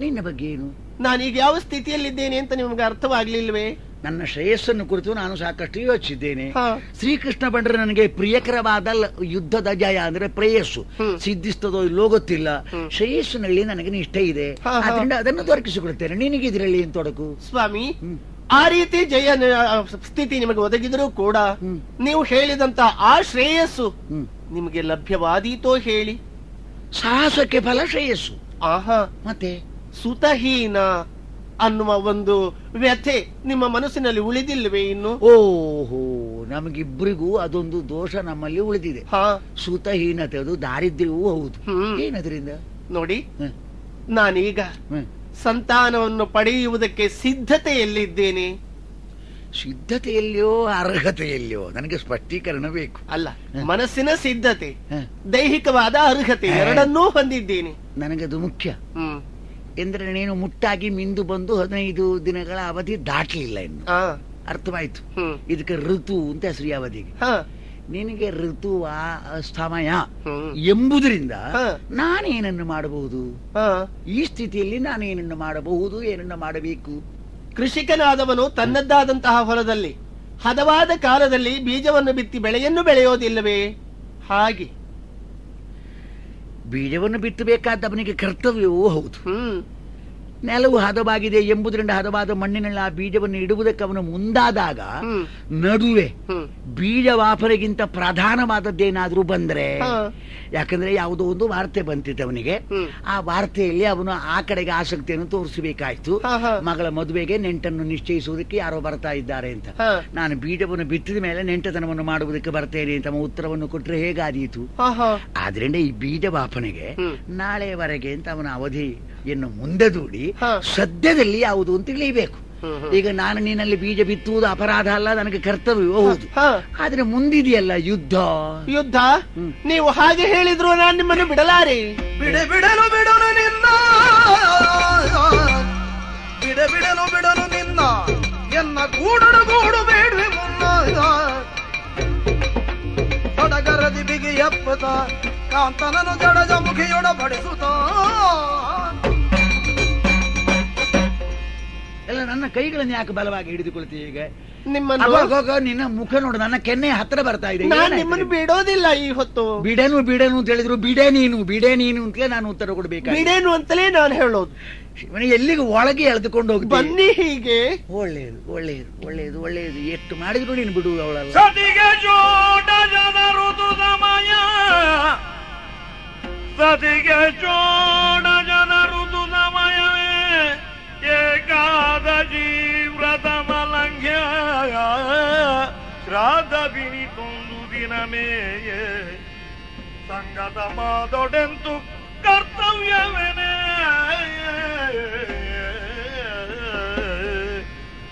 ನಿನ್ನ ಬಗ್ಗೆ ಏನು? ನಾನೀಗ ಯಾವ ಸ್ಥಿತಿಯಲ್ಲಿದ್ದೇನೆ ಅಂತ ನಿಮ್ಗೆ ಅರ್ಥವಾಗ್ಲಿಲ್ವೇ? ನನ್ನ ಶ್ರೇಯಸ್ಸನ್ನು ಕುರಿತು ನಾನು ಸಾಕಷ್ಟು ಯೋಚಿಸಿದ್ದೇನೆ. ಶ್ರೀಕೃಷ್ಣ ಬಂಡ್ರೆ ನನಗೆ ಪ್ರಿಯಕರವಾದ ಯುದ್ಧದ ಜಯ ಅಂದ್ರೆ ಪ್ರೇಯಸ್ಸು. ಸಿದ್ಧಿಸ್ತದೋ ಇಲ್ಲೋ ಗೊತ್ತಿಲ್ಲ. ಶ್ರೇಯಸ್ಸಿನಲ್ಲಿ ನನಗೆ ನಿಷ್ಠೆ ಇದೆ. ಅದರಿಂದ ಅದನ್ನು ದೊರಕಿಸಿಕೊಡುತ್ತೇನೆ ನಿನಗೆ ಇದರಲ್ಲಿ ಏನ್ ತೊಡಕು? ಸ್ವಾಮಿ ಆ ರೀತಿ ಜಯ ಸ್ಥಿತಿ ನಿಮಗೆ ಒದಗಿದರೂ ಕೂಡ ನೀವು ಹೇಳಿದಂತ ಆ ಶ್ರೇಯಸ್ಸು. ನಿಮಗೆ ಲಭ್ಯವಾದೀತೋ ಹೇಳಿ. ಸಾಹಸಕ್ಕೆ ಫಲ ಶ್ರೇಯಸ್ಸು. ಆಹಾ. ಮತ್ತೆ? ಸುತಹೀನ ಅನ್ನುವ ಒಂದು ವ್ಯಥೆ ನಿಮ್ಮ ಮನಸ್ಸಿನಲ್ಲಿ ಉಳಿದಿಲ್ಲವೇ ಇನ್ನು? ಓಹೋ ನಮಗಿಬ್ಬರಿಗೂ ಅದೊಂದು ದೋಷ ನಮ್ಮಲ್ಲಿ ಉಳಿದಿದೆ. ಹಾ. ಸುತಹೀನತೆ ಅದು ದಾರಿದ್ರ್ಯವೂ ಹೌದು. ಹ್ಮ್. ಏನದ್ರಿಂದ? ನೋಡಿ ಹ್ಮ್. ನಾನೀಗ ಹ್ಮ್. ಸಂತಾನವನ್ನು ಪಡೆಯುವುದಕ್ಕೆ ಸಿದ್ಧತೆಯಲ್ಲಿದ್ದೇನೆ. ಸಿದ್ಧತೆಯಲ್ಲಿಯೋ ಅರ್ಹತೆಯಲ್ಲಿಯೋ? ನನಗೆ ಸ್ಪಷ್ಟೀಕರಣ ಬೇಕು. ಅಲ್ಲ ಮನಸ್ಸಿನ ಸಿದ್ಧತೆ ಹ. ದೈಹಿಕವಾದ ಅರ್ಹತೆ. ಎರಡನ್ನೂ ಹೊಂದಿದ್ದೇನೆ. ನನಗದು ಮುಖ್ಯ. ಹ್ಮ್. ಎಂದ್ರೆ ನೀನು ಮುಟ್ಟಾಗಿ ಮಿಂದು ಬಂದು ಹದಿನೈದು ದಿನಗಳ ಅವಧಿ ದಾಟಲಿಲ್ಲ ಇನ್ನು. ಅರ್ಥವಾಯ್ತು. ಇದಕ್ಕೆ ಋತು ಅಂತ ಹೆಸರು ಅವಧಿಗೆ. ನಿನಗೆ ಋತು ಆ ಸಮಯ ಎಂಬುದರಿಂದ. ನಾನೇನನ್ನು ಮಾಡಬಹುದು? ಈ ಸ್ಥಿತಿಯಲ್ಲಿ ನಾನೇನನ್ನು ಮಾಡಬಹುದು ಏನನ್ನು ಮಾಡಬೇಕು? ಕೃಷಿಕನಾದವನು ತನ್ನದ್ದಾದಂತಹ ಹೊಲದಲ್ಲಿ ಹದವಾದ ಕಾಲದಲ್ಲಿ ಬೀಜವನ್ನು ಬಿತ್ತಿ ಬೆಳೆಯನ್ನು ಬೆಳೆಯೋದಿಲ್ಲವೇ? ಹಾಗೆ. ಬೀಜವನ್ನು ಅವನಿಗೆ ಕರ್ತವ್ಯವೂ ಹೌದು. ನೆಲವು ಹದವಾಗಿದೆ ಎಂಬುದರಿಂದ ಹದವಾದ ಮಣ್ಣಿನಲ್ಲಿ ಆ ಬೀಜವನ್ನು ಇಡುವುದಕ್ಕೆ ಅವನು ಮುಂದಾದಾಗ ನಡುವೆ ಬೀಜ ವಾಪರಿಗಿಂತ ಪ್ರಧಾನವಾದದ್ದೇನಾದ್ರೂ ಬಂದ್ರೆ ಯಾಕಂದ್ರೆ ಯಾವುದೋ ಒಂದು ವಾರ್ತೆ ಬಂತಿತ್ತು ಅವನಿಗೆ. ಆ ವಾರ್ತೆಯಲ್ಲಿ ಅವನು ಆ ಕಡೆಗೆ ಆಸಕ್ತಿಯನ್ನು ತೋರಿಸಬೇಕಾಯ್ತು. ಮಗಳ ಮದುವೆಗೆ ನೆಂಟನ್ನು ನಿಶ್ಚಯಿಸುವುದಕ್ಕೆ ಯಾರೋ ಬರ್ತಾ ಇದ್ದಾರೆ ಅಂತ. ನಾನು ಬೀಜವನ್ನು ಬಿತ್ತಿದ ಮೇಲೆ ನೆಂಟತನವನ್ನು ಮಾಡುವುದಕ್ಕೆ ಬರ್ತೇನೆ ಅಂತ ಉತ್ತರವನ್ನು ಕೊಟ್ಟರೆ ಹೇಗಾದೀತು? ಆದ್ರಿಂದ ಈ ಬೀಜ ವಾಪನೆಗೆ. ನಾಳೆವರೆಗೆ ಅಂತ ಅವನ ಅವಧಿಯನ್ನು ಮುಂದೆ ದೂಡಿ ಸದ್ಯದಲ್ಲಿ ಯಾವುದು ಅಂತ ತಿಳಿಯಬೇಕು. ಈಗ ನಾನು ನಿನ್ನಲ್ಲಿ ಬೀಜ ಬಿತ್ತುವುದು ಅಪರಾಧ ಅಲ್ಲ ನನಗೆ ಕರ್ತವ್ಯ ಹೌದು. ಆದ್ರೆ ಮುಂದಿದೆಯಲ್ಲ ಯುದ್ಧ. ಯುದ್ಧ. ನೀವು ಹಾಗೆ ಹೇಳಿದ್ರು ನಾನು ನಿಮ್ಮನ್ನು ಬಿಡಲಾರೆ. ಬಿಡೆ ಬಿಡಲು ಬಿಡೋನು ನಿನ್ನ. ಬಿಡೆ ಬಿಡಲು ಬಿಡೋನು ನಿನ್ನ. ಎನ್ನ ಗೂಡನು ಗೂಡು ಬೇಡ್ವಿ ಮುನ್ನ. ಸಡಗರದಿ ಬಿಗಿ ಎಪ್ಪತ ಕಾಂತನನು ಜಡಜ ಮುಖಿಯೊಡ ಬಡಿಸುತ್ತ ಎಲ್ಲ ನನ್ನ ಕೈಗಳನ್ನು ಯಾಕೆ ಬಲವಾಗಿ ಹಿಡಿದುಕೊಳ್ತೀವಿ ಈಗ? ನಿಮ್ಮನ್ನು ನಿನ್ನ ಮುಖ ನೋಡು ನನ್ನ ಕೆನ್ನೆ ಹತ್ರ ಬರ್ತಾ ಇದೆ. ನಿಮ್ಮನ್ನು ಬಿಡೋದಿಲ್ಲ ಈ ಹೊತ್ತು. ಬಿಡೇನು ಬಿಡೇನು ಅಂತ ಹೇಳಿದ್ರು ಬಿಡೇ ನೀನು ಬಿಡೇ ನೀನು ಅಂತಲೇ ನಾನು ಉತ್ತರ ಕೊಡ್ಬೇಕು ಬಿಡೇನು ಅಂತಲೇ ನಾನು ಹೇಳೋದು. ಶಿವನ ಎಲ್ಲಿಗೆ ಒಳಗೆ ಎಳೆದುಕೊಂಡು ಹೋಗಿ ಬನ್ನಿ ಹೀಗೆ. ಒಳ್ಳೆಯದು ಒಳ್ಳೆಯದು ಒಳ್ಳೆಯದು ಒಳ್ಳೆಯದು. ಎಷ್ಟು ಮಾಡಿದ್ರು ನೀನು ಬಿಡುವುದು ಅವಳಲ್ಲ ಸತಿಗೆ ಜೋಡ ಏಕಾದಶಿ ವ್ರತ ಮಲಂಘ್ಯ ತುಂದು ದಿನ ಮೇಯೇ ಸಂಗತ ಮಾದೊಡೆಂತು ಕರ್ತವ್ಯವೇನೇ.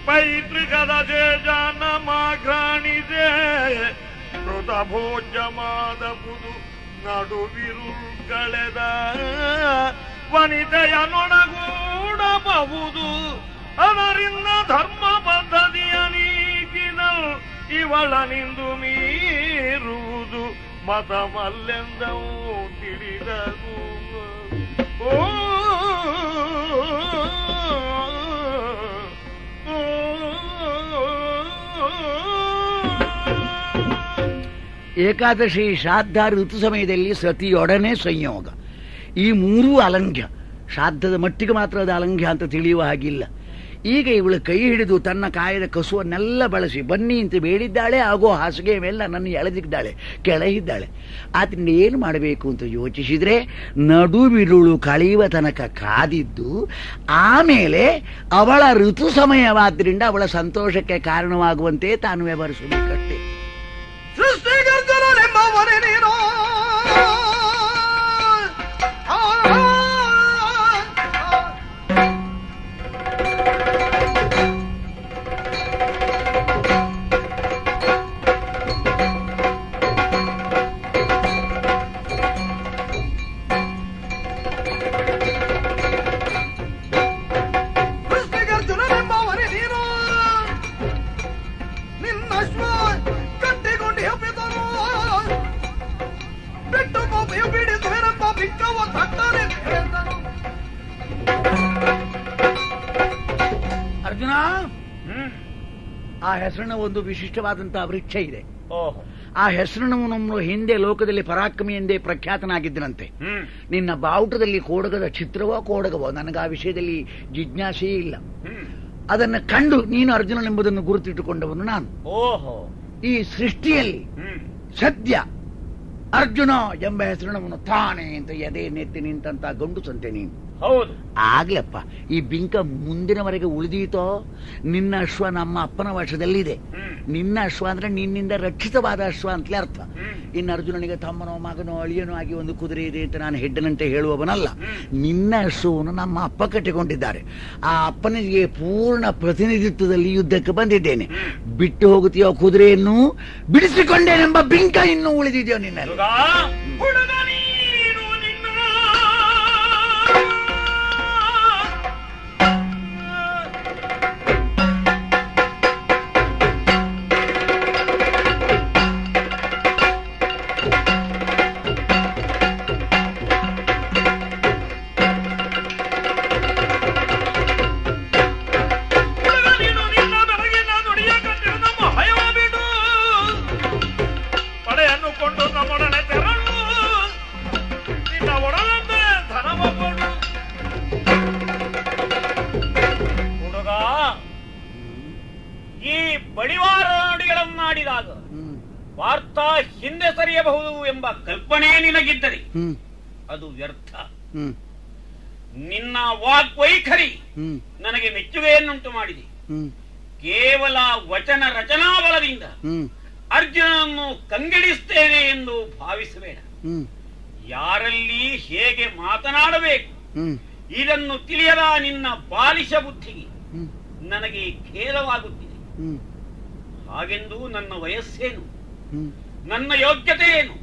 ಪೈತೃಕದ ಜೇಜಾನ ಮಾಘ್ರಾಣಿದೆ. ಮೃತ ಭೋಜಮಾದ ಬುದು ನಡುವಿರು ಕಳೆದ. ವನಿತೆಯ ನೊಣಗೂಡಬಹುದು ಅದರಿಂದ ಧರ್ಮ ಪದ್ಧತಿಯ ಇವಳ ನಿಂದು ಮೀರುವುದು. ಮತಮಲ್ಲೆಂದವು ತಿಳಿದನು. ಏಕಾದಶಿ ಶ್ರಾದ್ದ ಋತು ಸಮಯದಲ್ಲಿ ಸತಿಯೊಡನೆ ಸಂಯೋಗ. ಈ ಮೂರೂ ಅಲಂಘ್ಯ. ಶ್ರಾದ್ದದ ಮಟ್ಟಿಗೆ ಮಾತ್ರ ಅದು ಅಲಂಘ್ಯ ಅಂತ ತಿಳಿಯುವ ಹಾಗಿಲ್ಲ. ಈಗ ಇವಳು ಕೈ ಹಿಡಿದು ತನ್ನ ಕಾಯದ ಕಸುವನ್ನೆಲ್ಲ ಬಳಸಿ ಬನ್ನಿ ಅಂತ ಬೇಡಿದ್ದಾಳೆ, ಆಗೋ ಹಾಸಿಗೆ ಮೇಲೆ ನನ್ನನ್ನು ಎಳೆದಿದ್ದಾಳೆ, ಕೆಳಗಿದ್ದಾಳೆ. ಆದ್ರಿಂದ ಏನು ಮಾಡಬೇಕು ಅಂತ ಯೋಚಿಸಿದರೆ ನಡುವಿರುಳು ಕಳೆಯುವ ತನಕ ಕಾದಿದ್ದು, ಆಮೇಲೆ ಅವಳ ಋತು ಸಮಯವಾದ್ದರಿಂದ ಅವಳ ಸಂತೋಷಕ್ಕೆ ಕಾರಣವಾಗುವಂತೆ ತಾನು ವ್ಯವಹರಿಸಬೇಕಷ್ಟೇ ಒಂದು ವಿಶಿಷ್ಟವಾದಂತಹ ವೃಕ್ಷ ಇದೆ. ಆ ಹೆಸರಿನವನನ್ನು ಹಿಂದೆ ಲೋಕದಲ್ಲಿ ಪರಾಕ್ರಮಿ ಎಂದೇ ಪ್ರಖ್ಯಾತನಾಗಿದ್ದನಂತೆ. ನಿನ್ನ ಬಾವುಟದಲ್ಲಿ ಕೋಡಗದ ಚಿತ್ರವೋ ಕೋಡಗವೋ ನನಗೆ ಆ ವಿಷಯದಲ್ಲಿ ಜಿಜ್ಞಾಸೆಯೇ ಇಲ್ಲ. ಅದನ್ನು ಕಂಡು ನೀನು ಅರ್ಜುನನೆಂಬುದನ್ನು ಗುರುತಿಟ್ಟುಕೊಂಡವನು ನಾನು. ಓಹೋ. ಈ ಸೃಷ್ಟಿಯಲ್ಲಿ ಸದ್ಯ ಅರ್ಜುನ ಎಂಬ ಹೆಸರಿನವನು ತಾನೇ ಅಂತ ಎದೆ ನೆತ್ತಿ ನಿಂತಂತ ಗಂಡು ಸಂತೆ ನೀನು. ಹೌದು. ಆಗ್ಲಪ್ಪ ಈ ಬಿಂಕ ಮುಂದಿನವರೆಗೆ ಉಳಿದೀತೋ? ನಿನ್ನ ಅಶ್ವ ನಮ್ಮ ಅಪ್ಪನ ವಶದಲ್ಲಿದೆ. ನಿನ್ನ ಅಶ್ವ ಅಂದ್ರೆ ನಿನ್ನಿಂದ ರಕ್ಷಿತವಾದ ಅಶ್ವ ಅಂತಲೇ ಅರ್ಥ. ಇನ್ನು ಅರ್ಜುನನಿಗೆ ತಮ್ಮನೋ ಮಗನೋ ಅಳಿಯನೋ ಆಗಿ ಒಂದು ಕುದುರೆ ಇದೆ ಅಂತ ನಾನು ಹೆಡ್ಡನಂತೆ ಹೇಳುವವನಲ್ಲ. ನಿನ್ನ ಅಶ್ವವನ್ನು ನಮ್ಮ ಅಪ್ಪ ಕಟ್ಟಿಕೊಂಡಿದ್ದಾರೆ. ಆ ಅಪ್ಪನಿಗೆ ಪೂರ್ಣ ಪ್ರತಿನಿಧಿತ್ವದಲ್ಲಿ ಯುದ್ಧಕ್ಕೆ ಬಂದಿದ್ದೇನೆ. ಬಿಟ್ಟು ಹೋಗುತ್ತೀಯೋ ಕುದುರೆಯನ್ನು ಬಿಡಿಸಿಕೊಂಡೇನೆಂಬ ಬಿಂಕ ಇನ್ನೂ ಉಳಿದಿದೆಯೋ ನಿನ್ನಲ್ಲಿ? ಪಡೆಯಬಹುದು ಎಂಬ ಕಲ್ಪನೆ ನಿನಗಿದ್ದರೆ ಅದು ವ್ಯರ್ಥ. ನಿನ್ನ ವಾಗ್ವೈಖರಿ ವೈಖರಿ ನನಗೆ ಮೆಚ್ಚುಗೆಯನ್ನುಂಟು ಮಾಡಿದೆ. ಕೇವಲ ವಚನ ರಚನಾ ಬಲದಿಂದ ಅರ್ಜುನನನ್ನು ಕಂಗೆಡಿಸ್ತೇನೆ ಎಂದು ಭಾವಿಸಬೇಡ. ಯಾರಲ್ಲಿ ಹೇಗೆ ಮಾತನಾಡಬೇಕು? ಇದನ್ನು ತಿಳಿಯದ ನಿನ್ನ ಬಾಲಿಶ ಬುದ್ಧಿಗೆ ನನಗೆ ಖೇದವಾಗುತ್ತಿದೆ ಹಾಗೆಂದು ನನ್ನ ವಯಸ್ಸೇನು? ನನ್ನ ಯೋಗ್ಯತೆ ಏನು?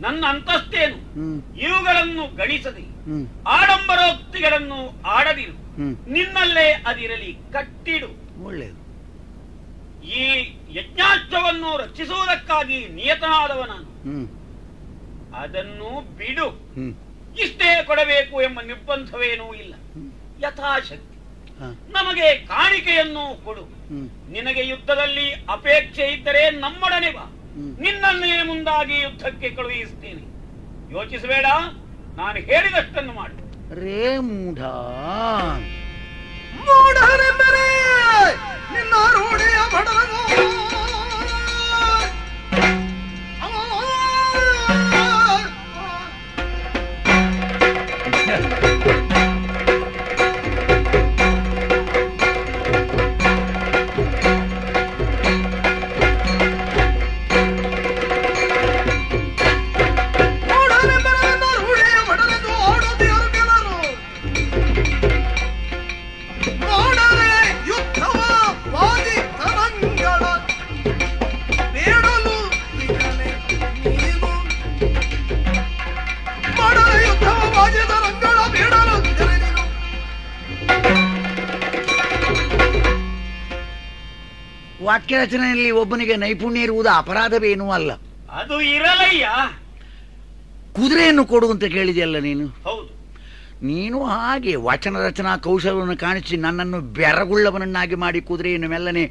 ನನ್ನ ಅಂತಸ್ತೇನು? ಇವುಗಳನ್ನು ಗಣಿಸದೆ. ಆಡಂಬರೋಕ್ತಿಗಳನ್ನು ಆಡದಿರು. ನಿನ್ನಲ್ಲೇ ಅದಿರಲಿ ಕಟ್ಟಿಡು. ಒಳ್ಳೆಯದು ಈ ಯಜ್ಞಾಶ್ವವನ್ನು ರಕ್ಷಿಸುವುದಕ್ಕಾಗಿ ನಿಯತನಾದವ ನಾನು ಅದನ್ನು ಬಿಡು. ಇಷ್ಟೇ ಕೊಡಬೇಕು ಎಂಬ ನಿರ್ಬಂಧವೇನೂ ಇಲ್ಲ. ಯಥಾಶಕ್ತಿ. ನಮಗೆ ಕಾಣಿಕೆಯನ್ನು ಕೊಡು. ನಿನಗೆ ಯುದ್ಧದಲ್ಲಿ ಅಪೇಕ್ಷೆ ಇದ್ದರೆ ನಮ್ಮೊಡನೆ ಬಾ. ನಿನ್ನನ್ನೇ ಮುಂದಾಗಿ ಯುದ್ಧಕ್ಕೆ ಕಳುಹಿಸುತ್ತೇನೆ ಯೋಚಿಸಬೇಡ ನಾನು ಹೇಳಿದಷ್ಟನ್ನು ಮಾಡು. ರೇ ಮೂಢ. ಮೂಢನೆಂದರೆ ನಿನ್ನ ರೂಢಿಯ ಬಡನು ವಾಕ್ಯ ರಚನೆಯಲ್ಲಿ ಒಬ್ಬನಿಗೆ ನೈಪುಣ್ಯ ಇರುವುದು ಅಪರಾಧವೇನೂ ಅಲ್ಲ. ಅದು ಇರಲಯ್ಯ. ಕುದುರೆಯನ್ನು ಕೊಡು ಅಂತ ಕೇಳಿದೆಯಲ್ಲ ನೀನು? ಹೌದು. ನೀನು ಹಾಗೆ ವಚನ ರಚನಾ ಕೌಶಲವನ್ನು ಕಾಣಿಸಿ ನನ್ನನ್ನು ಬೆರಗುಳ್ಳವನನ್ನಾಗಿ ಮಾಡಿ ಕುದುರೆಯನ್ನು ಮೆಲ್ಲನೆ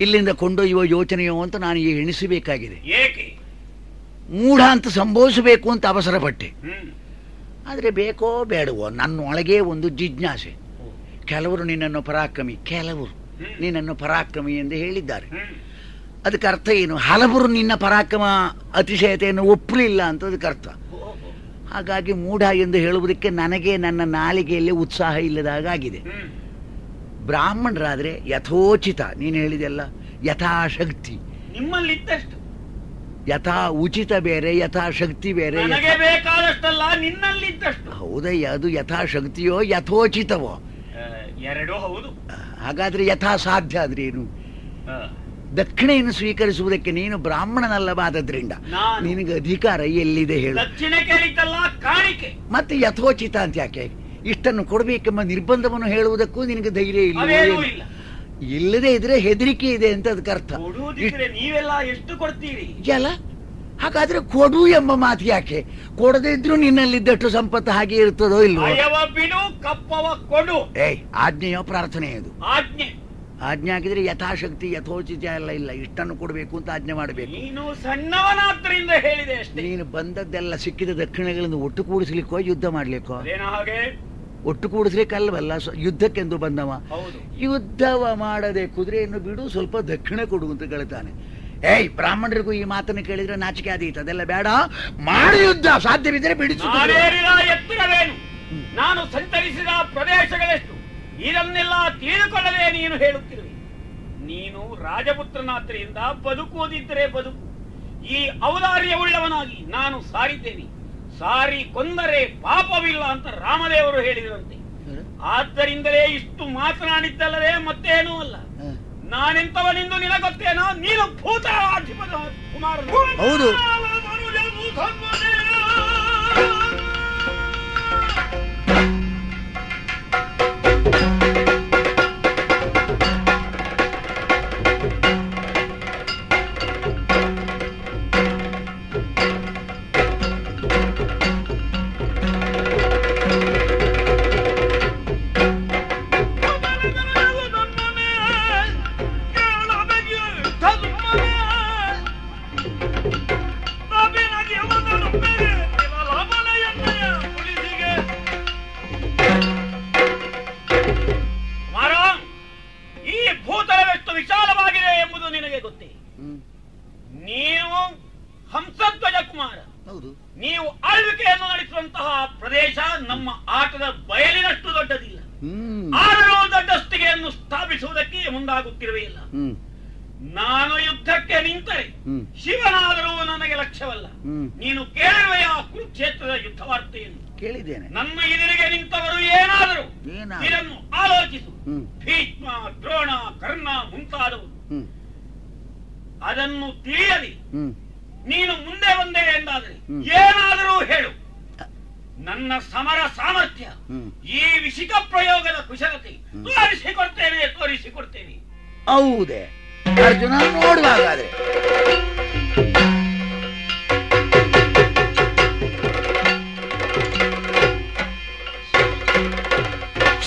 ಇಲ್ಲಿಂದ ಕೊಂಡೊಯ್ಯುವ ಯೋಚನೆಯೋ ಅಂತ ನಾನು ಈಗ ಎಣಿಸಬೇಕಾಗಿದೆ. ಮೂಢ ಅಂತ ಸಂಭವಿಸಬೇಕು ಅಂತ ಅವಸರ ಪಟ್ಟೆ ಆದರೆ ಬೇಕೋ ಬೇಡವೋ ನನ್ನೊಳಗೆ ಒಂದು ಜಿಜ್ಞಾಸೆ. ಕೆಲವರು ನಿನ್ನನ್ನು ಪರಾಕ್ರಮಿ ಕೆಲವರು. ನಿನ್ನನ್ನು ಪರಾಕ್ರಮಿ ಎಂದು ಹೇಳಿದ್ದಾರೆ. ಅದಕ್ಕೆ ಅರ್ಥ ಏನು? ಹಲವರು ನಿನ್ನ ಪರಾಕ್ರಮ ಅತಿಶಯತೆಯನ್ನು ಒಪ್ಪಲಿಲ್ಲ ಅಂತ ಅದಕ್ಕೆ ಅರ್ಥ. ಹಾಗಾಗಿ ಮೂಢ ಎಂದು ಹೇಳುವುದಕ್ಕೆ ನನಗೆ ನನ್ನ ನಾಲಿಗೆಯಲ್ಲಿ ಉತ್ಸಾಹ ಇಲ್ಲದಾಗಿದೆ ಆಗಿದೆ. ಬ್ರಾಹ್ಮಣರಾದ್ರೆ ಯಥೋಚಿತ ನೀನು ಹೇಳಿದೆಲ್ಲ ಯಥಾಶಕ್ತಿ. ನಿಮ್ಮಲ್ಲಿದ್ದಷ್ಟು ಯಥಾ ಉಚಿತ ಬೇರೆ ಯಥಾಶಕ್ತಿ ಬೇರೆ ಬೇಕಾದಷ್ಟಲ್ಲ ನಿನ್ನಲ್ಲಿದ್ದಷ್ಟು ಹೌದಯ್ಯ ಅದು ಯಥಾಶಕ್ತಿಯೋ ಯಥೋಚಿತವೋ? ಎರಡೂ ಹೌದು. ಹಾಗಾದ್ರೆ ಯಥಾ ಸಾಧ್ಯ ಆದ್ರೆ ಏನು? ದಕ್ಷಿಣೆಯನ್ನು ಸ್ವೀಕರಿಸುವುದಕ್ಕೆ ನೀನು ಬ್ರಾಹ್ಮಣನಲ್ಲವಾದದ್ರಿಂದ ನಿನಗೆ ಅಧಿಕಾರ ಎಲ್ಲಿದೆ ಹೇಳು. ಕಾಣಿಕೆ. ಮತ್ತೆ ಯಥೋಚಿತ ಅಂತ ಯಾಕೆ? ಇಷ್ಟನ್ನು ಕೊಡಬೇಕೆಂಬ ನಿರ್ಬಂಧವನ್ನು ಹೇಳುವುದಕ್ಕೂ ನಿನಗೆ ಧೈರ್ಯ ಇಲ್ಲ ಇಲ್ಲ. ಇಲ್ಲದೆ ಇದ್ರೆ ಹೆದರಿಕೆ ಇದೆ ಅಂತ ಅದಕ್ಕೆ ಅರ್ಥ. ನೀವೆಲ್ಲ ಎಷ್ಟು ಕೊಡ್ತೀರಿ? ಹಾಗಾದ್ರೆ ಕೊಡು ಎಂಬ ಮಾತು ಯಾಕೆ? ಕೊಡದೇ ನಿನ್ನಲ್ಲಿ ನಿನ್ನಲ್ಲಿದ್ದಷ್ಟು ಸಂಪತ್ತು ಹಾಗೆ ಇರ್ತದೋ ಇಲ್ವೋ? ಬಿಡು ಕಪ್ಪವ ಕೊಡು. ಏಯ್ ಆಜ್ಞೆಯೋ ಪ್ರಾರ್ಥನೆ ಅದು. ಆಜ್ಞೆ. ಆಜ್ಞೆ ಆಗಿದ್ರೆ ಯಥಾಶಕ್ತಿ ಯಥೋಚಿತ ಎಲ್ಲ ಇಲ್ಲ. ಇಷ್ಟನ್ನು ಕೊಡಬೇಕು ಅಂತ ಆಜ್ಞೆ ಮಾಡಬೇಕು. ನೀನು ಸಣ್ಣವನಾದ್ರಿಂದ ಹೇಳಿದೆ ಅಷ್ಟೇ. ನೀನು ಬಂದದ್ದೆಲ್ಲ ಸಿಕ್ಕಿದ ದಕ್ಷಿಣಗಳಿಂದ ಒಟ್ಟು ಕೂಡಿಸ್ಲಿಕ್ಕೋ ಯುದ್ಧ ಮಾಡ್ಲಿಕ್ಕೋ? ಅದೇನ ಹಾಗೆ? ಒಟ್ಟು ಕೂಡಿಸ್ಲಿಕ್ಕಲ್ವಲ್ಲ ಯುದ್ಧಕ್ಕೆಂದು ಬಂದವ. ಹೌದು. ಯುದ್ಧವ ಮಾಡದೆ ಕುದುರೆಯನ್ನು ಬಿಡು ಸ್ವಲ್ಪ ದಕ್ಷಿಣ ಕೊಡು ಅಂತ ಕೇಳ್ತಾನೆ. ಏಯ್ ಬ್ರಾಹ್ಮಣರಿಗೂ ಈ ಮಾತನ್ನು ಕೇಳಿದ್ರೆ ನಾಚಿಕೆ ಆದೀತು. ಅದೆಲ್ಲ ಬೇಡ. ಮಾಡಿ ಯುದ್ಧ ಸಾಧ್ಯವಿದ್ರೆ ಬಿಡಿಸು ಎತ್ತರವೇನು ನಾನು ಸಂಚರಿಸಿದ ಪ್ರದೇಶಗಳೆಷ್ಟು. ಇದನ್ನೆಲ್ಲ ತಿಳಿದುಕೊಳ್ಳದೆ ನೀನು ಹೇಳುತ್ತಿರುವೆ. ನೀನು ರಾಜಪುತ್ರನಾತ್ರಿಯಿಂದ ಬದುಕುವುದಿದ್ದರೆ ಬದುಕು. ಈ ಔದಾರ್ಯವುಳ್ಳವನಾಗಿ ನಾನು ಸಾರಿದ್ದೇನೆ. ಸಾರಿ ಕೊಂದರೆ ಪಾಪವಿಲ್ಲ ಅಂತ ರಾಮದೇವರು ಹೇಳಿದರಂತೆ ಆದ್ದರಿಂದಲೇ ಇಷ್ಟು ಮಾತನಾಡಿದ್ದಲ್ಲದೆ ಮತ್ತೇನೂ ಅಲ್ಲ. ನಾನೆಂತವನೆಂದು ನಿನಗೊತ್ತೇನೋ? ನೀನು ಭೂತ ಅಧಿಪತ ಕುಮಾರನು. ಹೌದು. ಪ್ರಯೋಗದ ಕುಶಲತೆ ತೋರಿಸಿಕೊಡ್ತೇನೆ ತೋರಿಸಿಕೊಡ್ತೇನೆ ಹೌದೇ ಅರ್ಜುನ ನೋಡುವ ಹಾಗಾದ್ರೆ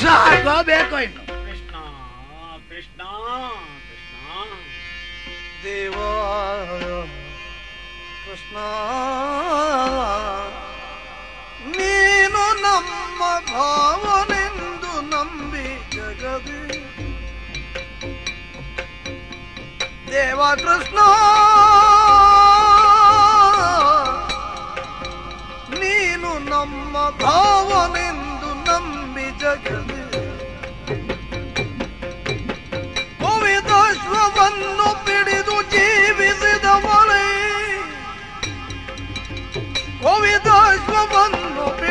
ಸಾಕೋ ಬೇಕೋ ಇನ್ನು ಕೃಷ್ಣ ಕೃಷ್ಣ ಕೃಷ್ಣ ದೇವ ಕೃಷ್ಣ ದೇವ ಕೃಷ್ಣ. ನೀನು ನಮ್ಮ ಭಾವನೆಂದು ನಂಬಿ ಜಗದಿ. ಕೋವಿದಾಶ್ವವನ್ನು ಪಿಡಿದು ಜೀವಿಸಿದವಳೆ ಕೋವಿದಾಶ್ವವನ್ನು ಪಿಡಿದು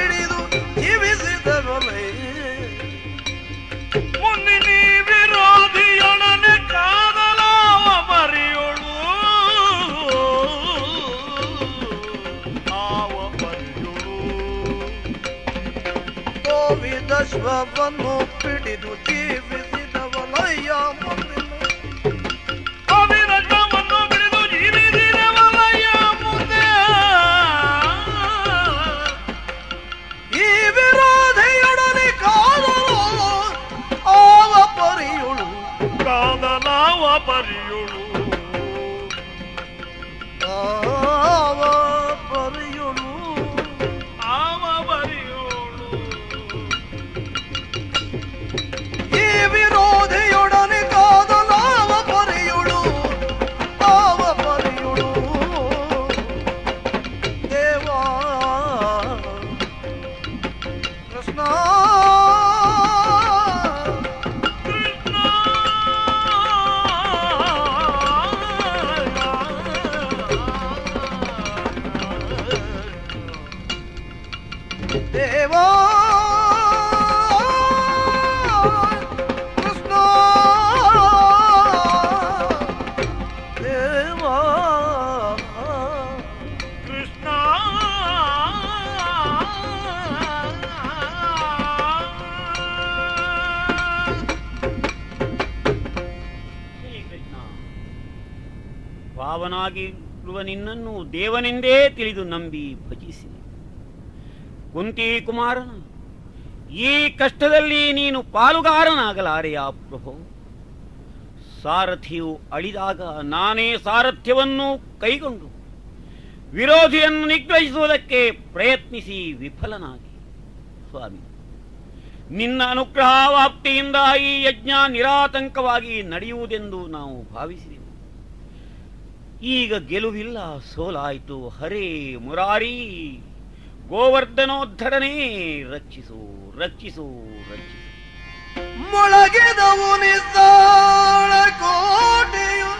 ಕೋವಿದಾಶ್ವವನ್ನು ಪಿಡಿದು ದೇವನೆಂದೇ ತಿಳಿದು ನಂಬಿ ಭಜಿಸಿ ಕುಂತಿ ಕುಮಾರನ, ಈ ಕಷ್ಟದಲ್ಲಿ ನೀನು ಪಾಲುಗಾರನಾಗಲಾರೆಯಾ ಪ್ರಭು. ಸಾರಥಿಯು ಅಳಿದಾಗ ನಾನೇ ಸಾರಥ್ಯವನ್ನು ಕೈಗೊಂಡು ವಿರೋಧಿಯನ್ನು ನಿಗ್ರಹಿಸುವುದಕ್ಕೆ ಪ್ರಯತ್ನಿಸಿ ವಿಫಲನಾಗಿ. ಸ್ವಾಮಿ, ನಿನ್ನ ಅನುಗ್ರಹವಾಪ್ತಿಯಿಂದ ಈ ಯಜ್ಞ ನಿರಾತಂಕವಾಗಿ ನಡೆಯುವುದೆಂದು ನಾವು ಭಾವಿಸಿದೆವು ಈಗ ಗೆಲುವಿಲ್ಲ ಸೋಲಾಯಿತು. ಹರೇ ಮುರಾರಿ ಗೋವರ್ಧನೋದ್ಧರನೇ ರಕ್ಷಿಸು ರಕ್ಷಿಸು ರಕ್ಷಿಸು ಮೊಳಗೆದವು ನಿದ್ದಾಳ ಕೋಟೆಯು.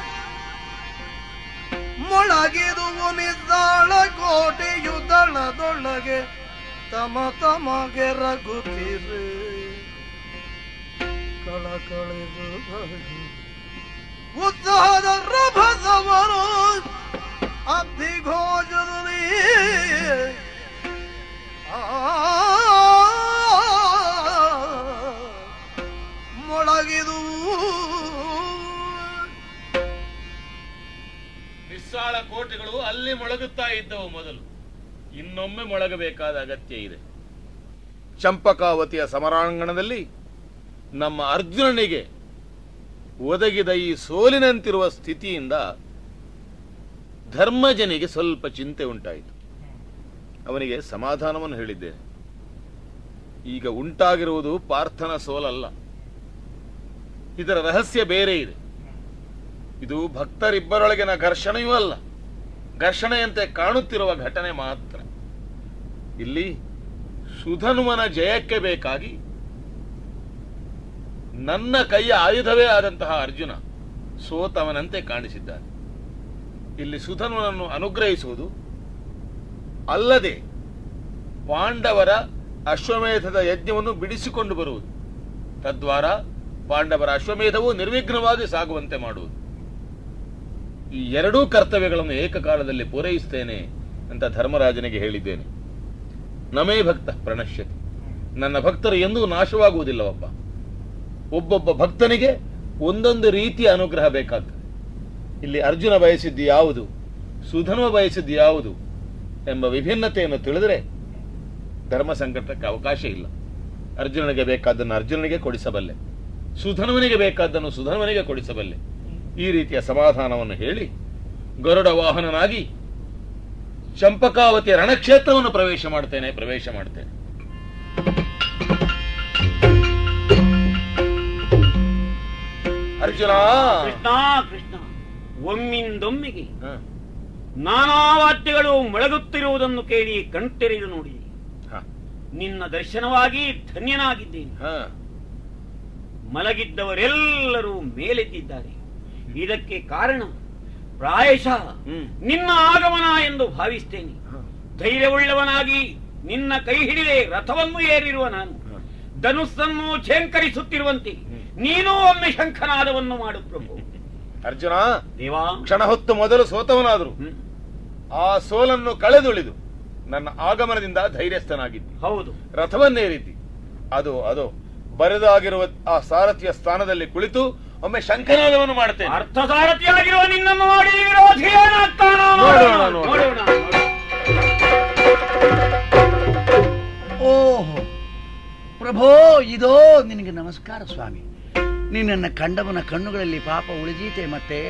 ಮೊಳಗೆದುವು ನಿದ್ದಾಳ ಕೋಟೆಯು ದಳದೊಳಗೆ ತಮ ತಮಗೆ ರಘುತಿರು. ಕಳಕಳೆದು ಉತ್ಸಾಹದ ರಭಸವರು ಅಬ್ಧಿಘೋಷದಲ್ಲಿ ಮೊಳಗಿದು. ನಿಸ್ಸಾಳ ಕೋಟೆಗಳು ಅಲ್ಲಿ ಮೊಳಗುತ್ತಾ ಇದ್ದವು ಮೊದಲು. ಇನ್ನೊಮ್ಮೆ ಮೊಳಗಬೇಕಾದ ಅಗತ್ಯ ಇದೆ. ಚಂಪಕಾವತಿಯ ಸಮರಾಂಗಣದಲ್ಲಿ ನಮ್ಮ ಅರ್ಜುನನಿಗೆ ಒದಗಿದ ಈ ಸೋಲಿನಂತಿರುವ ಸ್ಥಿತಿಯಿಂದ ಧರ್ಮಜನಿಗೆ ಸ್ವಲ್ಪ ಚಿಂತೆ ಉಂಟಾಯಿತು. ಅವನಿಗೆ ಸಮಾಧಾನವನ್ನು ಹೇಳಿದ್ದೇನೆ. ಈಗ ಉಂಟಾಗಿರುವುದು ಪಾರ್ಥನ ಸೋಲಲ್ಲ. ಇದರ ರಹಸ್ಯ ಬೇರೆ ಇದೆ. ಇದು ಭಕ್ತರಿಬ್ಬರೊಳಗಿನ ಘರ್ಷಣೆಯೂ ಅಲ್ಲ. ಘರ್ಷಣೆಯಂತೆ ಕಾಣುತ್ತಿರುವ ಘಟನೆ ಮಾತ್ರ. ಇಲ್ಲಿ ಸುಧನುಮನ ಜಯಕ್ಕೆ ಬೇಕಾಗಿ ನನ್ನ ಕೈಯ ಆಯುಧವೇ ಆದಂತಹ ಅರ್ಜುನ ಸೋತವನಂತೆ ಕಾಣಿಸಿದ್ದಾನೆ. ಇಲ್ಲಿ ಸುಧನುಮನನ್ನು ಅನುಗ್ರಹಿಸುವುದು ಅಲ್ಲದೆ ಪಾಂಡವರ ಅಶ್ವಮೇಧದ ಯಜ್ಞವನ್ನು ಬಿಡಿಸಿಕೊಂಡು ಬರುವುದು. ತದ್ವಾರ ಪಾಂಡವರ ಅಶ್ವಮೇಧವು ನಿರ್ವಿಘ್ನವಾಗಿ ಸಾಗುವಂತೆ ಮಾಡುವುದು. ಈ ಎರಡೂ ಕರ್ತವ್ಯಗಳನ್ನು ಏಕಕಾಲದಲ್ಲಿ ಪೂರೈಸುತ್ತೇನೆ ಅಂತ ಧರ್ಮರಾಜನಿಗೆ ಹೇಳಿದ್ದೇನೆ. ನಮೇ ಭಕ್ತ ಪ್ರಣಶ್ಯತಿ. ನನ್ನ ಭಕ್ತರು ಎಂದೂ ನಾಶವಾಗುವುದಿಲ್ಲವಪ್ಪ. ಒಬ್ಬೊಬ್ಬ ಭಕ್ತನಿಗೆ ಒಂದೊಂದು ರೀತಿಯ ಅನುಗ್ರಹ ಬೇಕಾಗ್ತದೆ. ಇಲ್ಲಿ ಅರ್ಜುನ ಬಯಸಿದ್ದು ಯಾವುದು? ಸುಧನ್ವ ಬಯಸಿದ್ದು ಯಾವುದು? ಎಂಬ ವಿಭಿನ್ನತೆಯನ್ನು ತಿಳಿದರೆ ಧರ್ಮ ಸಂಕಟಕ್ಕೆ ಅವಕಾಶ ಇಲ್ಲ. ಅರ್ಜುನನಿಗೆ ಬೇಕಾದ್ದನ್ನು ಅರ್ಜುನನಿಗೆ ಕೊಡಿಸಬಲ್ಲೆ. ಸುಧನ್ವನಿಗೆ ಬೇಕಾದ್ದನ್ನು ಸುಧನ್ವನಿಗೆ ಕೊಡಿಸಬಲ್ಲೆ. ಈ ರೀತಿಯ ಸಮಾಧಾನವನ್ನು ಹೇಳಿ ಗರುಡ ವಾಹನನಾಗಿ ಚಂಪಕಾವತಿಯ ರಣಕ್ಷೇತ್ರವನ್ನು ಪ್ರವೇಶ ಮಾಡ್ತೇನೆ ಪ್ರವೇಶ ಮಾಡ್ತೇನೆ. ಅರ್ಜುನ! ಕೃಷ್ಣ ಕೃಷ್ಣ. ಒಮ್ಮಿಂದೊಮ್ಮೆಗೆ ನಾನಾ ವಾದ್ಯಗಳು ಮೊಳಗುತ್ತಿರುವುದನ್ನು ಕೇಳಿ ಕಣ್ತೆರೆದು ನೋಡಿ. ನಿನ್ನ ದರ್ಶನವಾಗಿ ಧನ್ಯನಾಗಿದ್ದೇನೆ. ಮಲಗಿದ್ದವರೆಲ್ಲರೂ ಮೇಲೆದ್ದಿದ್ದಾರೆ. ಇದಕ್ಕೆ ಕಾರಣ ಪ್ರಾಯಶಃ. ನಿನ್ನ ಆಗಮನ ಎಂದು ಭಾವಿಸ್ತೇನೆ. ಧೈರ್ಯವುಳ್ಳವನಾಗಿ ನಿನ್ನ ಕೈ ಹಿಡಿದೇ ರಥವನ್ನು ಏರಿರುವ ನಾನು. ಧನುಸ್ಸನ್ನು ಛೇಂಕರಿಸುತ್ತಿರುವಂತೆ ನೀನೂ ಒಮ್ಮೆ ಶಂಖನಾದವನ್ನು ಮಾಡು ಪ್ರಭು. ಅರ್ಜುನ ದೇವಾ. ಕ್ಷಣ ಹೊತ್ತು ಮೊದಲು ಸೋತವನಾದರು. ಆ ಸೋಲನ್ನು ಕಳೆದುಳಿದು ನನ್ನ ಆಗಮನದಿಂದ ಧೈರ್ಯಸ್ಥನಾಗಿದ್ದಿ. ಹೌದು. ರಥವನ್ನೇ ರೀತಿ ಅದು ಅದು ಬರೆದಾಗಿರುವ ಆ ಸಾರಥಿಯ ಸ್ಥಾನದಲ್ಲಿ ಕುಳಿತು ಒಮ್ಮೆ ಶಂಖನಾದವನ್ನು ಮಾಡ್ತೇನೆ ಅರ್ಥಸಾರಥಿಯಾಗಿರುವ ನಿನ್ನನ್ನು ಮಾಡಿ ಓಹೋ. ಪ್ರಭೋ ಇದೋ ನಿನಗೆ ನಮಸ್ಕಾರ ಸ್ವಾಮಿ. ನಿನ್ನನ್ನು ಕಂಡವನ ಕಣ್ಣುಗಳಲ್ಲಿ ಪಾಪ ಉಳಿದೀತೆ ಮತ್ತೆ.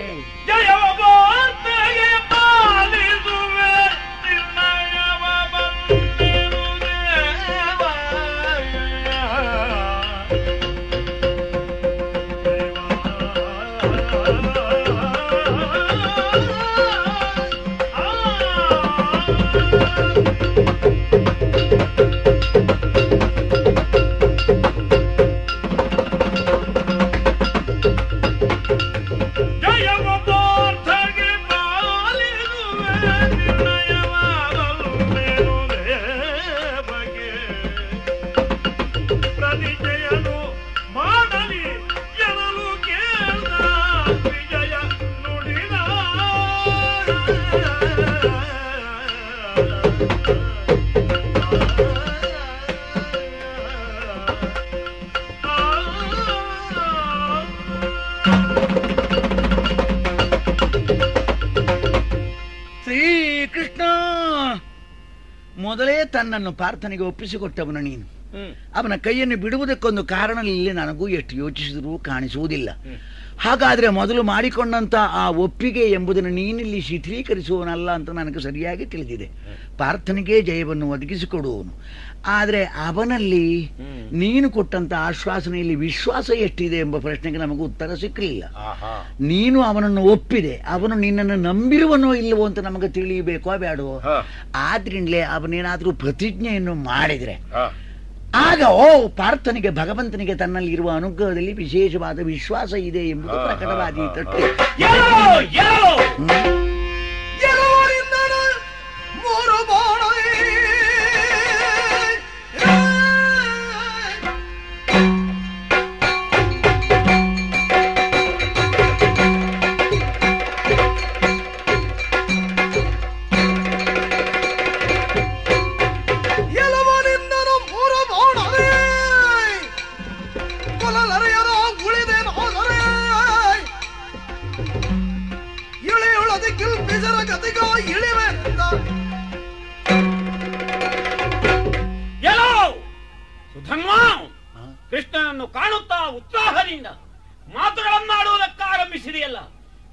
ಮೊದಲೇ ಪ್ರಾರ್ಥನೆಗೆ ಪಾರ್ಥನಿಗೆ ಒಪ್ಪಿಸಿಕೊಟ್ಟವನು ನೀನು. ಅವನ ಕೈಯನ್ನು ಬಿಡುವುದಕ್ಕೊಂದು ಕಾರಣ ಇಲ್ಲಿ ನನಗೂ ಎಷ್ಟು ಯೋಚಿಸಿದರೂ ಕಾಣಿಸುವುದಿಲ್ಲ. ಹಾಗಾದ್ರೆ ಮೊದಲು ಮಾಡಿಕೊಂಡಂಥ ಆ ಒಪ್ಪಿಗೆ ಎಂಬುದನ್ನು ನೀನಿಲ್ಲಿ ಶಿಥಿಲೀಕರಿಸುವನಲ್ಲ ಅಂತ ನನಗೆ ಸರಿಯಾಗಿ ತಿಳಿದಿದೆ. ಪಾರ್ಥನಿಗೆ ಜಯವನ್ನು ಒದಗಿಸಿಕೊಡುವನು. ಆದರೆ ಅವನಲ್ಲಿ ನೀನು ಕೊಟ್ಟಂತ ಆಶ್ವಾಸನೆಯಲ್ಲಿ ವಿಶ್ವಾಸ ಎಷ್ಟಿದೆ ಎಂಬ ಪ್ರಶ್ನೆಗೆ ನಮಗೆ ಉತ್ತರ ಸಿಕ್ಕಲಿಲ್ಲ ನೀನು ಅವನನ್ನು ಒಪ್ಪಿದೆ. ಅವನು ನಿನ್ನನ್ನು ನಂಬಿರುವನೋ ಇಲ್ಲವೋ ಅಂತ ನಮಗೆ ತಿಳಿಯಬೇಕೋ ಬೇಡವೋ? ಆದ್ರಿಂದಲೇ ಅವನೇನಾದರೂ ಪ್ರತಿಜ್ಞೆಯನ್ನು ಮಾಡಿದ್ರೆ. ಆಗ ಓ ಪಾರ್ಥನಿಗೆ ಭಗವಂತನಿಗೆ ತನ್ನಲ್ಲಿ ಇರುವ ಅನುಗ್ರಹದಲ್ಲಿ ವಿಶೇಷವಾದ ವಿಶ್ವಾಸ ಇದೆ ಎಂಬುದು ಪ್ರಕಟವಾದಿ ಹಾ, ಪ್ರಕಟವಾದೀತಷ್ಟೇ ಎಲ್ಲೋ ಎಲ್ಲೋ ಗೆಲುವರಿಂದನ ಮೂರು ಕೃಷ್ಣನನ್ನು ಕಾಣುತ್ತಾ ಉತ್ಸಾಹದಿಂದ ಮಾತುಗಳನ್ನಾಡುವುದಕ್ಕಾರಂಭಿಸಿದೆಯಲ್ಲ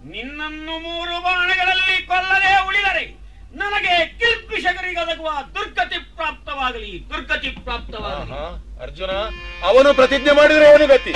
ನಿನ್ನನ್ನು ಮೂರು ಬಾಣಗಳಲ್ಲಿ ಕೊಲ್ಲದೆ ಉಳಿದರೆ ನನಗೆ ಕಿಲ್ಪಿಷಗರಿಗದಗುವ ದುರ್ಗತಿ ಪ್ರಾಪ್ತವಾಗಲಿ ದುರ್ಗತಿ ಪ್ರಾಪ್ತವಾಗಲಿ. ಅರ್ಜುನ ಅವನು ಪ್ರತಿಜ್ಞೆ ಮಾಡಿದರೆ ಏನು ಗತಿ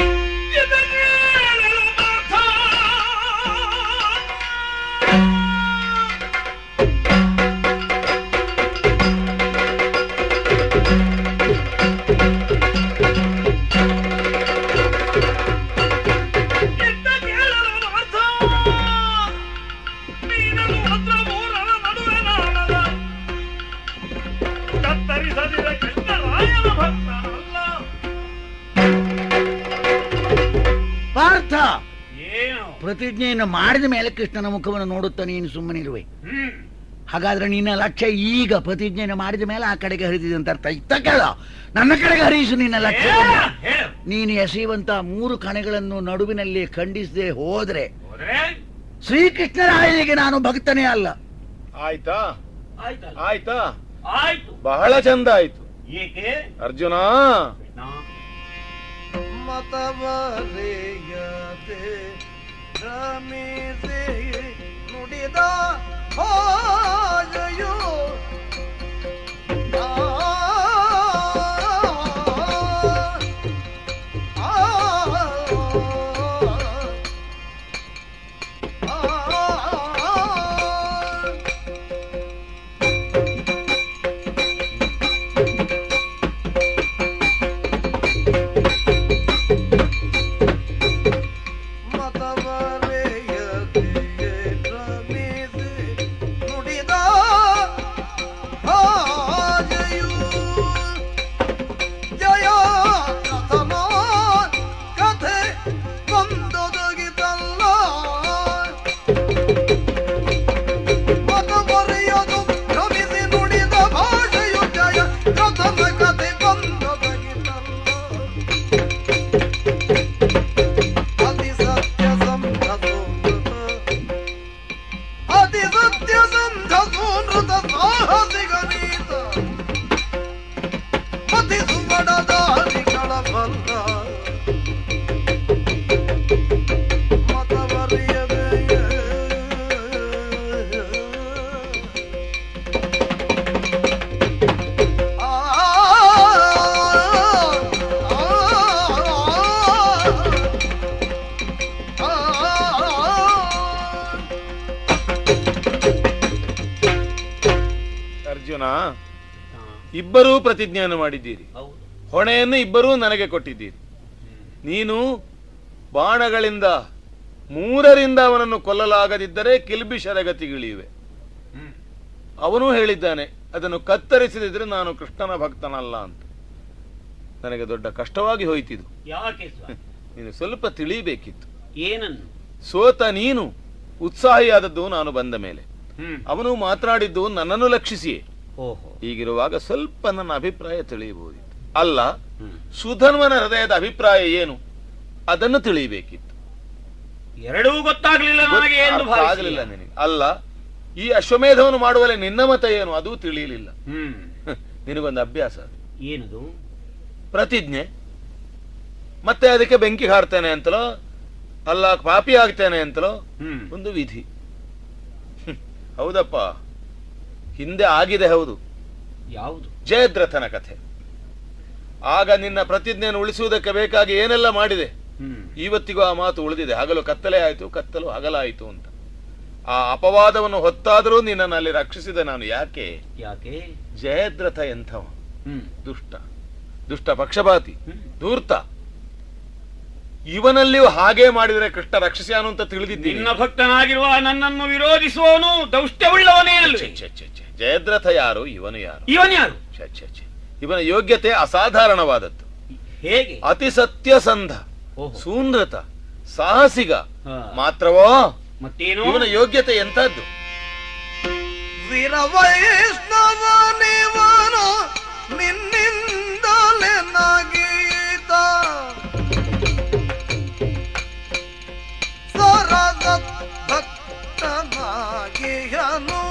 ಪ್ರತಿಜ್ಞೆಯನ್ನು ಮಾಡಿದ ಮೇಲೆ ಕೃಷ್ಣನ ಮುಖವನ್ನು ನೋಡುತ್ತಾ ನೀನು ಸುಮ್ಮನಿರುವೆ ಇರುವೆ. ಹಾಗಾದ್ರೆ ನಿನ್ನ ಲಕ್ಷ್ಯ ಈಗ ಪ್ರತಿಜ್ಞೆಯನ್ನು ಮಾಡಿದ ಮೇಲೆ ಆ ಕಡೆಗೆ ಹರಿದಿದೆ ಅಂತ ಅರ್ಥ. ಇತ್ತ ಕೇಳ. ನನ್ನ ಕಡೆಗೆ ಹರಿಸು ನಿನ್ನ ಲಕ್ಷ್ಯ. ನೀನು ಎಸೆಯುವಂತ ಮೂರು ಕಣೆಗಳನ್ನು ನಡುವಿನಲ್ಲಿ ಖಂಡಿಸದೆ ಹೋದ್ರೆ ಹೋದ್ರೆ? ಶ್ರೀಕೃಷ್ಣರಾಯನಿಗೆ ನಾನು ಭಕ್ತನೇ ಅಲ್ಲ. ಆಯ್ತಾ? ಆಯ್ತಾ? ಆಯ್ತು. ಬಹಳ ಚಂದ ಆಯ್ತು. ಅರ್ಜುನ ಕೃಷ್ಣ ಮತವರೆಯದೆ ರಮಿಸಿ ನುಡಿದ ಹಾಗೆಯೋ ಆ, ಆ, ಇಬ್ಬರೂ ಪ್ರತಿಜ್ಞೆಯನ್ನು ಮಾಡಿದ್ದೀರಿ. ಹೊಣೆಯನ್ನು ಇಬ್ಬರೂ ನನಗೆ ಕೊಟ್ಟಿದ್ದೀರಿ. ನೀನು ಬಾಣಗಳಿಂದ ಮೂರರಿಂದ ಅವನನ್ನು ಕೊಲ್ಲಲಾಗದಿದ್ದರೆ ಕಿಲ್ಬಿ ಗತಿಗಳಿವೆ ಹ್ಮ್. ಅವನು ಹೇಳಿದ್ದಾನೆ ಅದನ್ನು ಕತ್ತರಿಸದಿದ್ರೆ ನಾನು ಕೃಷ್ಣನ ಭಕ್ತನಲ್ಲ ಅಂತ. ನನಗೆ ದೊಡ್ಡ ಕಷ್ಟವಾಗಿ ಹೋಯ್ತಿದ್ದು ನೀನು ಸ್ವಲ್ಪ ತಿಳಿಬೇಕಿತ್ತು ಏನನ್ನು? ಸೋತ ನೀನು ಉತ್ಸಾಹಿಯಾದದ್ದು ನಾನು ಬಂದ ಮೇಲೆ. ಅವನು ಮಾತನಾಡಿದ್ದು ನನ್ನನ್ನು ಲಕ್ಷಿಸಿಯೇ. ಹೀಗಿರುವಾಗ ಸ್ವಲ್ಪ ನನ್ನ ಅಭಿಪ್ರಾಯ ತಿಳಿಯಬಹುದಿತ್ತು. ಅಲ್ಲ ಸುಧನ್ವನ ಹೃದಯದ ಅಭಿಪ್ರಾಯ ಏನು? ಅದನ್ನು ತಿಳಿಯಬೇಕಿತ್ತು. ಎರಡೂ ಗೊತ್ತಾಗ್ಲಿಲ್ಲ ನನಗೆ ಆಗಲಿಲ್ಲ ಅಲ್ಲ ಈ ಅಶ್ವಮೇಧವನ್ನು ಮಾಡುವಲ್ಲಿ ನಿನ್ನ ಮತ ಏನು? ಅದು ತಿಳಿಯಲಿಲ್ಲ. ಹ್ಮ್. ನಿನಗೊಂದು ಅಭ್ಯಾಸ ಏನದು? ಪ್ರತಿಜ್ಞೆ. ಮತ್ತೆ ಅದಕ್ಕೆ ಬೆಂಕಿ ಹಾರ್ತೇನೆ ಅಂತಲೋ ಅಲ್ಲ ಪಾಪಿ ಆಗ್ತೇನೆ ಅಂತಲೋ ಹ್ಮ್. ಒಂದು ವಿಧಿ. ಹ್ಮ್. ಹೌದಪ್ಪ. ಹಿಂದೆ ಆಗಿದೆ ಹೌದು. ಯಾವುದು? ಜಯದ್ರಥನ ಕಥೆ. ಆಗ ನಿನ್ನ ಪ್ರತಿಜ್ಞೆಯನ್ನು ಉಳಿಸುವುದಕ್ಕೆ ಬೇಕಾಗಿ ಏನೆಲ್ಲ ಮಾಡಿದೆ? ಇವತ್ತಿಗೂ ಆ ಮಾತು ಉಳಿದಿದೆ. ಹಗಲು ಕತ್ತಲೆ ಆಯಿತು ಕತ್ತಲು ಹಗಲಾಯಿತು ಅಂತ. ಆ ಅಪವಾದವನ್ನು ಹೊತ್ತಾದರೂ ನಿನ್ನನ್ನು ಅಲ್ಲಿ ರಕ್ಷಿಸಿದೆ ನಾನು. ಯಾಕೆ? ಯಾಕೆ? ಜಯದ್ರಥ ಎಂಥವ. ದುಷ್ಟ. ದುಷ್ಟ ಪಕ್ಷಪಾತಿ. ಧೂರ್ತ. ಇವನಲ್ಲಿಯೂ ಹಾಗೆ ಮಾಡಿದರೆ ಕೃಷ್ಣ ರಕ್ಷಿಸ್ಯಾನು ಅಂತ ತಿಳಿದಿದ್ದೀನಿ ನಿನ್ನ ಭಕ್ತನಾಗಿರುವ ನನ್ನನ್ನು ವಿರೋಧಿಸುವವನು ದೌಷ್ಟ್ಯವುಳ್ಳವನೇ. ಜಯದ್ರಥ ಯಾರು? ಇವನು ಯಾರು? ಇವನು ಯಾರು. ಇವನ ಯೋಗ್ಯತೆ ಅಸಾಧಾರಣವಾದದ್ದು. ಹೇಗೆ? ಅತಿ ಸತ್ಯಸಂಧ. ಸೂನೃತ ಸಾಹಸಿಗ. ಮಾತ್ರವೋ? ಮತ್ತೇನು? ಇವನ ಯೋಗ್ಯತೆ ಎಂತದ್ದು ವೀರ ವೈಷ್ಣವ ನಿನ್ನಿಂದಲೇ ಭಕ್ತನಾಗಿಯನು ಮೇರದ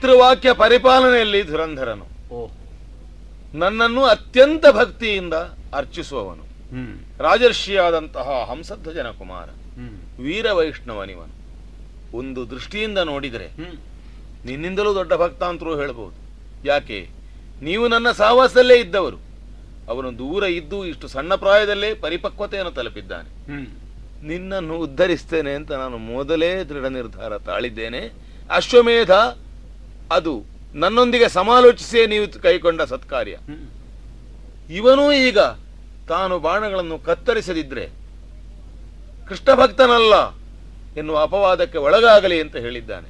ಪಿತೃವಾಕ್ಯ ಪರಿಪಾಲನೆಯಲ್ಲಿ ಧುರಂಧರನು. ನನ್ನನ್ನು ಅತ್ಯಂತ ಭಕ್ತಿಯಿಂದ ಅರ್ಚಿಸುವವನು. ರಾಜರ್ಷಿಯಾದಂತಹ ಹಂಸಧ್ವಜನ ಕುಮಾರ ವೀರ ವೈಷ್ಣವನಿವನು ಒಂದು ದೃಷ್ಟಿಯಿಂದ ನೋಡಿದರೆ ನಿನ್ನಿಂದಲೂ ದೊಡ್ಡ ಭಕ್ತ ಅಂತರೂ ಹೇಳ್ಬೋದು ಯಾಕೆ? ನೀವು ನನ್ನ ಸಹವಾಸದಲ್ಲೇ ಇದ್ದವರು. ಅವನು ದೂರ ಇದ್ದು ಇಷ್ಟು ಸಣ್ಣ ಪ್ರಾಯದಲ್ಲೇ ಪರಿಪಕ್ವತೆಯನ್ನು ತಲುಪಿದ್ದಾನೆ. ನಿನ್ನನ್ನು ಉದ್ಧರಿಸ್ತೇನೆ ಅಂತ ನಾನು ಮೊದಲೇ ದೃಢ ನಿರ್ಧಾರ ತಾಳಿದ್ದೇನೆ. ಅಶ್ವಮೇಧ ಅದು ನನ್ನೊಂದಿಗೆ ಸಮಾಲೋಚಿಸೇ ನೀವು ಕೈಕೊಂಡ ಸತ್ಕಾರ್ಯ. ಇವನು ಈಗ ತಾನು ಬಾಣಗಳನ್ನು ಕತ್ತರಿಸದಿದ್ರೆ ಕೃಷ್ಣ ಭಕ್ತನಲ್ಲ ಎನ್ನುವ ಅಪವಾದಕ್ಕೆ ಒಳಗಾಗಲಿ ಅಂತ ಹೇಳಿದ್ದಾನೆ.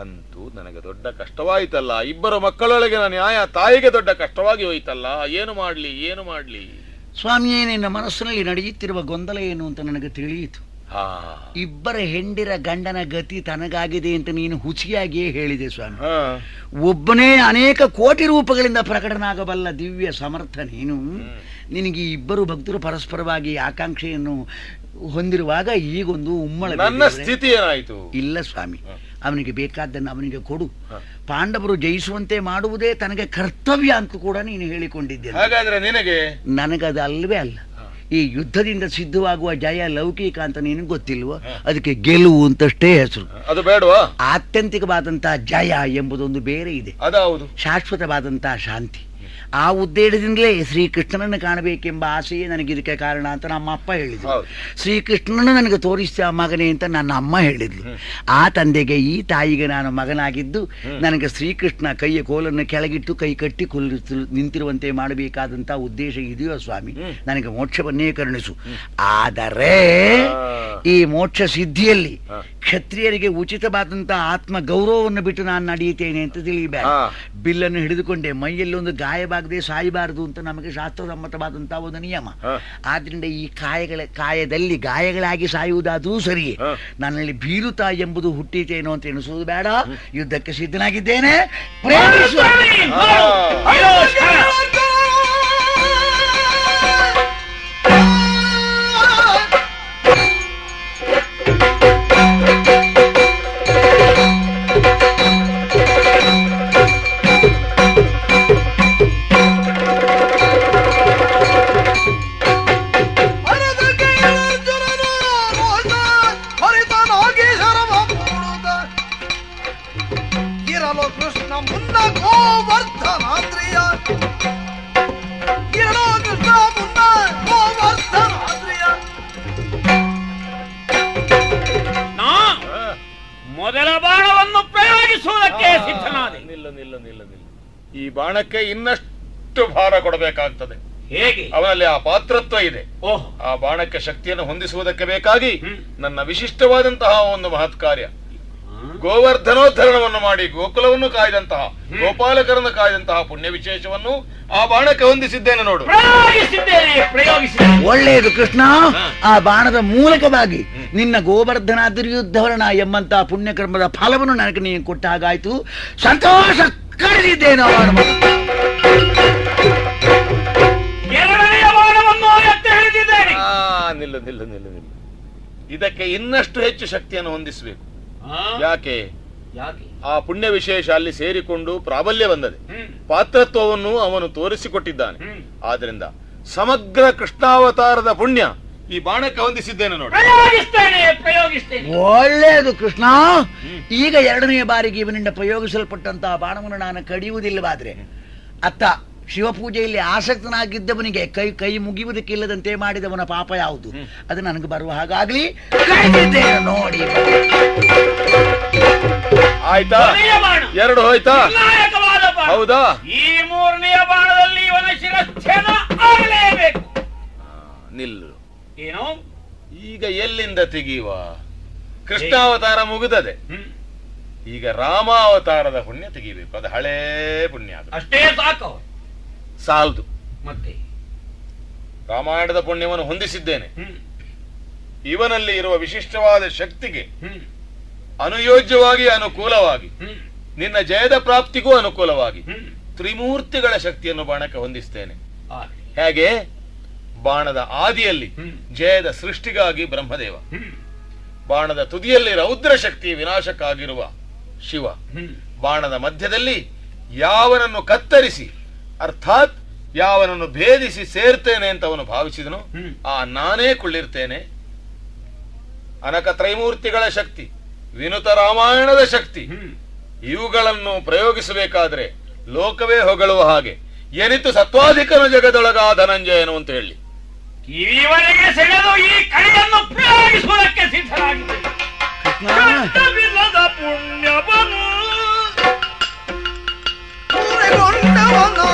ಅಂತೂ ನನಗೆ ದೊಡ್ಡ ಕಷ್ಟವಾಯಿತಲ್ಲ. ಇಬ್ಬರು ಮಕ್ಕಳೊಳಗಿನ ನ್ಯಾಯ ತಾಯಿಗೆ ದೊಡ್ಡ ಕಷ್ಟವಾಗಿ ಹೋಯಿತಲ್ಲ. ಏನು ಮಾಡ್ಲಿ ಏನು ಮಾಡ್ಲಿ? ಸ್ವಾಮಿಯೇ, ನಿನ್ನ ಮನಸ್ಸಿನಲ್ಲಿ ನಡೆಯುತ್ತಿರುವ ಗೊಂದಲ ಏನು ಅಂತ ನನಗೆ ತಿಳಿಯಿತು. ಇಬ್ಬರ ಹೆಂಡಿರ ಗಂಡನ ಗತಿ ತನಗಾಗಿದೆ ಅಂತ ನೀನು ಹುಚಿಯಾಗಿಯೇ ಹೇಳಿದೆ ಸ್ವಾಮಿ. ಒಬ್ಬನೇ ಅನೇಕ ಕೋಟಿ ರೂಪಗಳಿಂದ ಪ್ರಕಟನಾಗಬಲ್ಲ ದಿವ್ಯ ಸಮರ್ಥ ನೀನು. ನಿನಗೆ ಇಬ್ಬರು ಭಕ್ತರು ಪರಸ್ಪರವಾಗಿ ಆಕಾಂಕ್ಷೆಯನ್ನು ಹೊಂದಿರುವಾಗ ಈಗೊಂದು ಉಮ್ಮಳ ನನ್ನ ಸ್ಥಿತಿ ಏನಾಯಿತು? ಇಲ್ಲ ಸ್ವಾಮಿ. ಅವನಿಗೆ ಬೇಕಾದ್ದನ್ನು ಅವನಿಗೆ ಕೊಡು. ಪಾಂಡವರು ಜಯಿಸುವಂತೆ ಮಾಡುವುದೇ ತನಗೆ ಕರ್ತವ್ಯ ಅಂತ ಕೂಡ ನೀನು ಹೇಳಿಕೊಂಡಿದ್ದೆ ಹಾಗಾದ್ರೆ ನಿನಗೆ? ನನಗದು ಅಲ್ವೇ ಅಲ್ಲ. ಈ ಯುದ್ಧದಿಂದ ಸಿದ್ಧವಾಗುವ ಜಯ ಲೌಕಿಕ ಅಂತ ನೀನು ಗೊತ್ತಿಲ್ವೋ? ಅದಕ್ಕೆ ಗೆಲುವು ಅಂತಷ್ಟೇ ಹೆಸರು. ಅದು ಬೇಡವಾ? ಆತ್ಯಂತಿಕವಾದಂತಹ ಜಯ ಎಂಬುದೊಂದು ಬೇರೆ ಇದೆ. ಶಾಶ್ವತವಾದಂತಹ ಶಾಂತಿ. ಆ ಉದ್ದೇಶದಿಂದಲೇ ಶ್ರೀಕೃಷ್ಣನನ್ನು ಕಾಣಬೇಕೆಂಬ ಆಸೆಯೇ ನನಗಿದಕ್ಕೆ ಕಾರಣ ಅಂತ ನಮ್ಮ ಅಪ್ಪ ಹೇಳಿದರು. ಶ್ರೀಕೃಷ್ಣನ ನನಗೆ ತೋರಿಸಿದ ಮಗನೇ ಅಂತ ನನ್ನ ಅಮ್ಮ ಹೇಳಿದ್ಲು. ಆ ತಂದೆಗೆ ಈ ತಾಯಿಗೆ ನಾನು ಮಗನಾಗಿದ್ದು ನನಗೆ ಶ್ರೀಕೃಷ್ಣ ಕೈಯ ಕೋಲನ್ನು ಕೆಳಗಿಟ್ಟು ಕೈ ಕಟ್ಟಿ ಕೊಲ್ಲಿಸಲು ನಿಂತಿರುವಂತೆ ಮಾಡಬೇಕಾದಂಥ ಉದ್ದೇಶ ಇದೆಯೋ ಸ್ವಾಮಿ? ನನಗೆ ಮೋಕ್ಷವನ್ನೇ ಕರುಣಿಸು. ಆದರೆ ಈ ಮೋಕ್ಷ ಸಿದ್ಧಿಯಲ್ಲಿ ಕ್ಷತ್ರಿಯರಿಗೆ ಉಚಿತವಾದಂತಹ ಆತ್ಮ ಗೌರವವನ್ನು ಬಿಟ್ಟು ನಾನು ನಡೆಯುತ್ತೇನೆ ಅಂತ ತಿಳಿಯಬೇಡ ಹಾ. ಬಿಲ್ಲನ್ನು ಹಿಡಿದುಕೊಂಡೆ ಮೈಯಲ್ಲಿ ಒಂದು ಗಾಯವಾಗದೆ ಸಾಯಬಾರದು ಅಂತ ನಮಗೆ ಶಾಸ್ತ್ರಸಮ್ಮತವಾದಂತಹ ಒಂದು ನಿಯಮ. ಆದ್ರಿಂದ ಈ ಕಾಯಗಳ ಕಾಯದಲ್ಲಿ ಗಾಯಗಳಾಗಿ ಸಾಯುವುದಾದರೂ ಸರಿಯೇ. ನನ್ನಲ್ಲಿ ಬೀರುತ ಎಂಬುದು ಹುಟ್ಟಿತೇನೋ ಅಂತ ಎಣಿಸುವುದು ಬೇಡ. ಯುದ್ಧಕ್ಕೆ ಸಿದ್ಧನಾಗಿದ್ದೇನೆ. ಪ್ರೇಮಿಸುವ ಇರಲು ಕೃಷ್ಣ ಮುನ್ನ ಗೋವರ್ಧನಾದ್ರಿಯ ಇರಲು ಕೃಷ್ಣ ಮುನ್ನ ಗೋವರ್ಧನಾದ್ರಿಯ ನಾ ಮೊದಲ ಬಾಣವನ್ನು ಪ್ರಯೋಗಿಸುವುದಕ್ಕೆ ಸಿದ್ಧನಾದೆ. ನಿಲ್ಲ ನಿಲ್ಲ ನಿಲ್ಲು ನಿಲ್ಲು. ಈ ಬಾಣಕ್ಕೆ ಇನ್ನಷ್ಟು ಭಾರ ಕೊಡಬೇಕಾಗ್ತದೆ. ಹೇಗೆ? ಅವನಲ್ಲಿ ಆ ಪಾತ್ರತ್ವ ಇದೆ. ಓಹ್. ಆ ಬಾಣಕ್ಕೆ ಶಕ್ತಿಯನ್ನು ಹೊಂದಿಸುವುದಕ್ಕೆ ಬೇಕಾಗಿ ನನ್ನ ವಿಶಿಷ್ಟವಾದಂತಹ ಒಂದು ಮಹತ್ ಕಾರ್ಯ ಗೋವರ್ಧನೋದ್ಧರಣವನ್ನು ಮಾಡಿ ಗೋಕುಲವನ್ನು ಕಾಯ್ದಂತಹ ಗೋಪಾಲಕರನ್ನು ಕಾಯ್ದಂತಹ ಪುಣ್ಯ ವಿಶೇಷವನ್ನು ಆ ಬಾಣಕ್ಕೆ ಹೊಂದಿಸಿದ್ದೇನೆ ನೋಡು. ಒಳ್ಳೆಯದು ಕೃಷ್ಣ. ಆ ಬಾಣದ ಮೂಲಕವಾಗಿ ನಿನ್ನ ಗೋವರ್ಧನ ದುರ್ಯುದ್ಧವರಣ ಎಂಬಂತಹ ಪುಣ್ಯಕರ್ಮದ ಫಲವನ್ನು ನನಗೆ ನೀನು ಕೊಟ್ಟ ಹಾಗಾಯ್ತು. ಸಂತೋಷ ಕರೆದಿದ್ದೇನೆ ಎರಡನೆಯ ಬಾಣವನ್ನು ಎತ್ತಿ ಹಿಡಿದಿದ್ದೇನೆ. ಆ ನಿಲ್ಲು ನಿಲ್ಲು ನಿಲ್ಲು ನಿಲ್ಲು. ಇದಕ್ಕೆ ಇನ್ನಷ್ಟು ಹೆಚ್ಚು ಶಕ್ತಿಯನ್ನು ಹೊಂದಿಸಬೇಕು? ಯಾಕೆ? ಯಾಕೆ? ಆ ಪುಣ್ಯ ವಿಶೇಷ ಅಲ್ಲಿ ಸೇರಿಕೊಂಡು ಪ್ರಾಬಲ್ಯ ಬಂದದೆ. ಪಾತ್ರತ್ವವನ್ನು ಅವನು ತೋರಿಸಿಕೊಟ್ಟಿದ್ದಾನೆ. ಆದ್ರಿಂದ ಸಮಗ್ರ ಕೃಷ್ಣಾವತಾರದ ಪುಣ್ಯ ಈ ಬಾಣಕ್ಕೆ ಹೊಂದಿಸಿದ್ದೇನೆ ನೋಡಿ. ಒಳ್ಳೆಯದು ಕೃಷ್ಣ. ಈಗ ಎರಡನೇ ಬಾರಿಗೆ ಇವನಿಂದ ಪ್ರಯೋಗಿಸಲ್ಪಟ್ಟಂತಹ ಬಾಣವನ್ನು ನಾನು ಕಡಿಯುವುದಿಲ್ಲವಾದ್ರೆ ಅತ್ತ ಶಿವಪೂಜೆಯಲ್ಲಿ ಆಸಕ್ತನಾಗಿದ್ದವನಿಗೆ ಕೈ ಕೈ ಮುಗಿಯುವುದಕ್ಕಿಲ್ಲದಂತೆ ಮಾಡಿದವನ ಪಾಪ ಯಾವುದು? ಅದು ನನಗೆ ಬರುವ ಹಾಗಾಗ್ಲಿ ನೋಡಿ. ಆಯ್ತಾ? ಎರಡು ಹೋಯ್ತಾ? ಹೌದಾ? ಈ ಮೂರನೆಯ ಬಾಣದಲ್ಲಿ ಇವನ ಶಿರಚ್ಛೇದ ಆಗಲೇಬೇಕು. ನಿಲ್ಲು. ಏನು? ಈಗ ಎಲ್ಲಿಂದ ತೆಗೆಯುವ? ಕೃಷ್ಣಾವತಾರ ಮುಗಿದದೆ. ಈಗ ರಾಮಾವತಾರದ ಪುಣ್ಯ ತೆಗಿಬೇಕು ಅದು ಹಳೇ ಪುಣ್ಯ ಅದು. ಅಷ್ಟೇ ಸಾಕು. ಸಾಲದು. ಮತ್ತೆ? ರಾಮಾಯಣದ ಪುಣ್ಯವನ್ನು ಹೊಂದಿಸಿದ್ದೇನೆ. ಇವನಲ್ಲಿ ಇರುವ ವಿಶಿಷ್ಟವಾದ ಶಕ್ತಿಗೆ ಅನುಯೋಜ್ಯವಾಗಿ ಅನುಕೂಲವಾಗಿ ನಿನ್ನ ಜಯದ ಪ್ರಾಪ್ತಿಗೂ ಅನುಕೂಲವಾಗಿ ತ್ರಿಮೂರ್ತಿಗಳ ಶಕ್ತಿಯನ್ನು ಬಾಣಕ್ಕೆ ಹೊಂದಿಸ್ತೇನೆ. ಹೇಗೆ? ಬಾಣದ ಆದಿಯಲ್ಲಿ ಜಯದ ಸೃಷ್ಟಿಗಾಗಿ ಬ್ರಹ್ಮದೇವ. ಹ್ಮ್. ಬಾಣದ ತುದಿಯಲ್ಲಿ ರೌದ್ರ ಶಕ್ತಿ ವಿನಾಶಕ್ಕಾಗಿರುವ ಶಿವ. ಬಾಣದ ಮಧ್ಯದಲ್ಲಿ ಯಾವನನ್ನು ಕತ್ತರಿಸಿ ಅರ್ಥಾತ್ ಯಾವನನ್ನು ಭೇದಿಸಿ ಸೇರ್ತೇನೆ ಅಂತ ಅವನು ಭಾವಿಸಿದನು ಆ ನಾನೇ ಕುಳ್ಳಿರ್ತೇನೆ. ಅನಕ ತ್ರೈಮೂರ್ತಿಗಳ ಶಕ್ತಿ ವಿನುತ ರಾಮಾಯಣದ ಶಕ್ತಿ ಇವುಗಳನ್ನು ಪ್ರಯೋಗಿಸಬೇಕಾದ್ರೆ ಲೋಕವೇ ಹೊಗಳುವ ಹಾಗೆ ಎನಿತು ಸತ್ವಾಧಿಕನ ಜಗದೊಳಗ ಧನಂಜಯನು ಅಂತ ಹೇಳಿ. ಈವರೆಗೆ ಸೆಳೆದು ಈ ಕಡೆಯನ್ನು ಪ್ರಯೋಗಿಸುವುದಕ್ಕೆ ಸಿದ್ಧರಾಗಿದೆ ಕಷ್ಟವಿಲ್ಲದ ಪುಣ್ಯವನು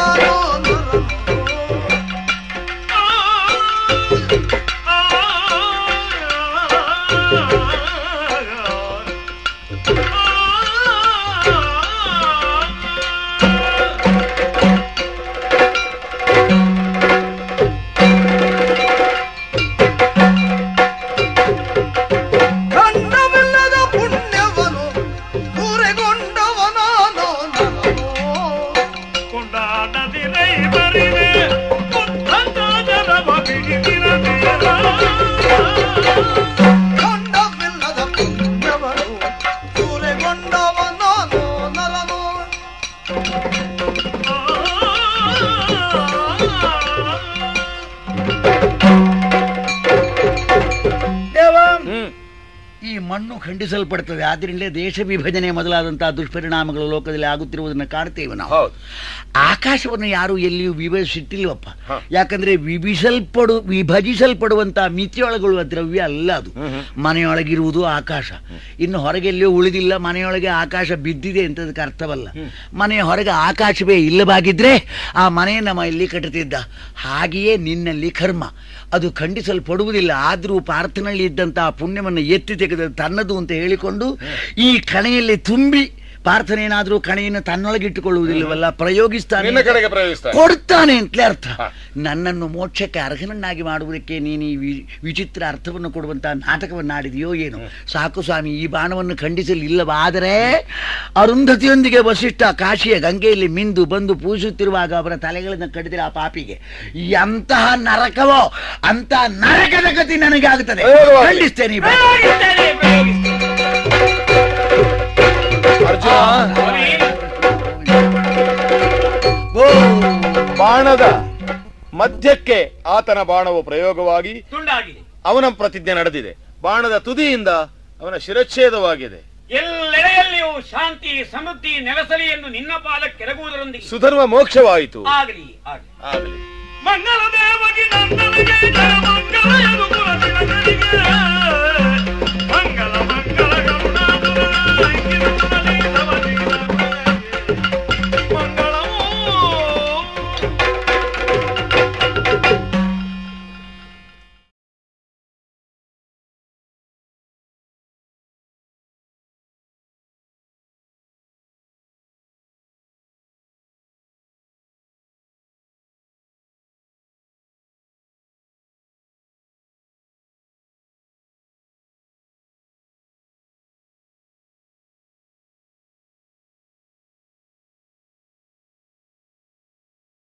ಮಣ್ಣು ಖಂಡಿಸಲ್ಪಡ್ತದೆ. ಆದ್ರಿಂದಲೇ ದೇಶ ವಿಭಜನೆ ಮೊದಲಾದಂತಹ ದುಷ್ಪರಿಣಾಮಗಳು ಲೋಕದಲ್ಲಿ ಆಗುತ್ತಿರುವುದನ್ನು ಕಾಣ್ತೇವೆ ನಾವು. ಆಕಾಶವನ್ನು ಯಾರು ಎಲ್ಲಿಯೂ ವಿಭಜಿಸಿಟ್ಟಿಲ್ವಪ್ಪ. ಯಾಕಂದ್ರೆ ವಿಭಿಸಲ್ಪಡು ವಿಭಜಿಸಲ್ಪಡುವಂತಹ ಮಿತಿಯೊಳಗೊಳ್ಳುವ ದ್ರವ್ಯ ಅಲ್ಲ ಅದು. ಮನೆಯೊಳಗಿರುವುದು ಆಕಾಶ. ಇನ್ನು ಹೊರಗೆಲ್ಲಿಯೂ ಉಳಿದಿಲ್ಲ ಮನೆಯೊಳಗೆ ಆಕಾಶ ಬಿದ್ದಿದೆ ಅಂತದಕ್ಕೆ ಅರ್ಥವಲ್ಲ. ಮನೆಯ ಹೊರಗೆ ಆಕಾಶವೇ ಇಲ್ಲವಾಗಿದ್ರೆ ಆ ಮನೆ ನಮ್ಮ ಇಲ್ಲಿ ಕಟ್ಟುತ್ತಿದ್ದ? ಹಾಗೆಯೇ ನಿನ್ನಲ್ಲಿ ಕರ್ಮ. ಅದು ಖಂಡಿಸಲ್ಪಡುವುದಿಲ್ಲ. ಆದರೂ ಪಾರ್ಥನಲ್ಲಿ ಇದ್ದಂತಹ ಪುಣ್ಯವನ್ನು ಎತ್ತಿ ತೆಗೆದ ತನ್ನದು ಅಂತ ಹೇಳಿಕೊಂಡು ಈ ಕಣೆಯಲ್ಲಿ ತುಂಬಿ ಪಾರ್ಥನೇನಾದ್ರೂ ಕಣೆಯನ್ನು ತನ್ನೊಳಗಿಟ್ಟುಕೊಳ್ಳುವುದಿಲ್ಲವಲ್ಲ ಪ್ರಯೋಗಿಸ್ತಾನೆ. ಕೊಡ್ತಾನೆ ಅಂತಲೇ ಅರ್ಥ. ನನ್ನನ್ನು ಮೋಕ್ಷಕ್ಕೆ ಅರ್ಹನನ್ನಾಗಿ ಮಾಡುವುದಕ್ಕೆ ನೀನು ಈ ವಿ- ವಿಚಿತ್ರ ಅರ್ಥವನ್ನು ಕೊಡುವಂತಹ ನಾಟಕವನ್ನಾಡಿದೆಯೋ ಏನು. ಸಾಕು ಸ್ವಾಮಿ ಈ ಬಾಣವನ್ನು ಖಂಡಿಸಲಿಲ್ಲವಾದರೆ ಅರುಂಧತಿಯೊಂದಿಗೆ ವಸಿಷ್ಠ ಕಾಶಿಯ ಗಂಗೆಯಲ್ಲಿ ಮಿಂದು ಬಂದು ಪೂಜಿಸುತ್ತಿರುವಾಗ ಅವರ ತಲೆಗಳನ್ನು ಕಡಿದಿರ ಆ ಪಾಪಿಗೆ. ಎಂತಹ ನರಕವೋ ಅಂತ ನರಕದ ಗತಿ ನನಗೆ ಆಗುತ್ತದೆ. ಖಂಡಿಸ್ತೇನೆ ಅರ್ಜುನ ಬಾಣದ ಮಧ್ಯಕ್ಕೆ ಆತನ ಬಾಣವು ಪ್ರಯೋಗವಾಗಿ ಅವನ ಪ್ರತಿಜ್ಞೆ ನಡೆದಿದೆ. ಬಾಣದ ತುದಿಯಿಂದ ಅವನ ಶಿರಚ್ಛೇದವಾಗಿದೆ. ಎಲ್ಲೆಡೆಯಲ್ಲಿಯೂ ಶಾಂತಿ ಸಮೃದ್ಧಿ ನೆಲೆಸಲಿ ಎಂದು ನಿನ್ನ ಪಾದ ಕೆರಗುವುದರೊಂದಿಗೆ ಸುಧರ್ಮ ಮೋಕ್ಷವಾಯಿತು. ಆಗಲಿ ಆಗಲಿ. ಮಂಗಲ ದೇವಗಿ ನಂದನಿಗೆ ಜಯಮಂಗಲ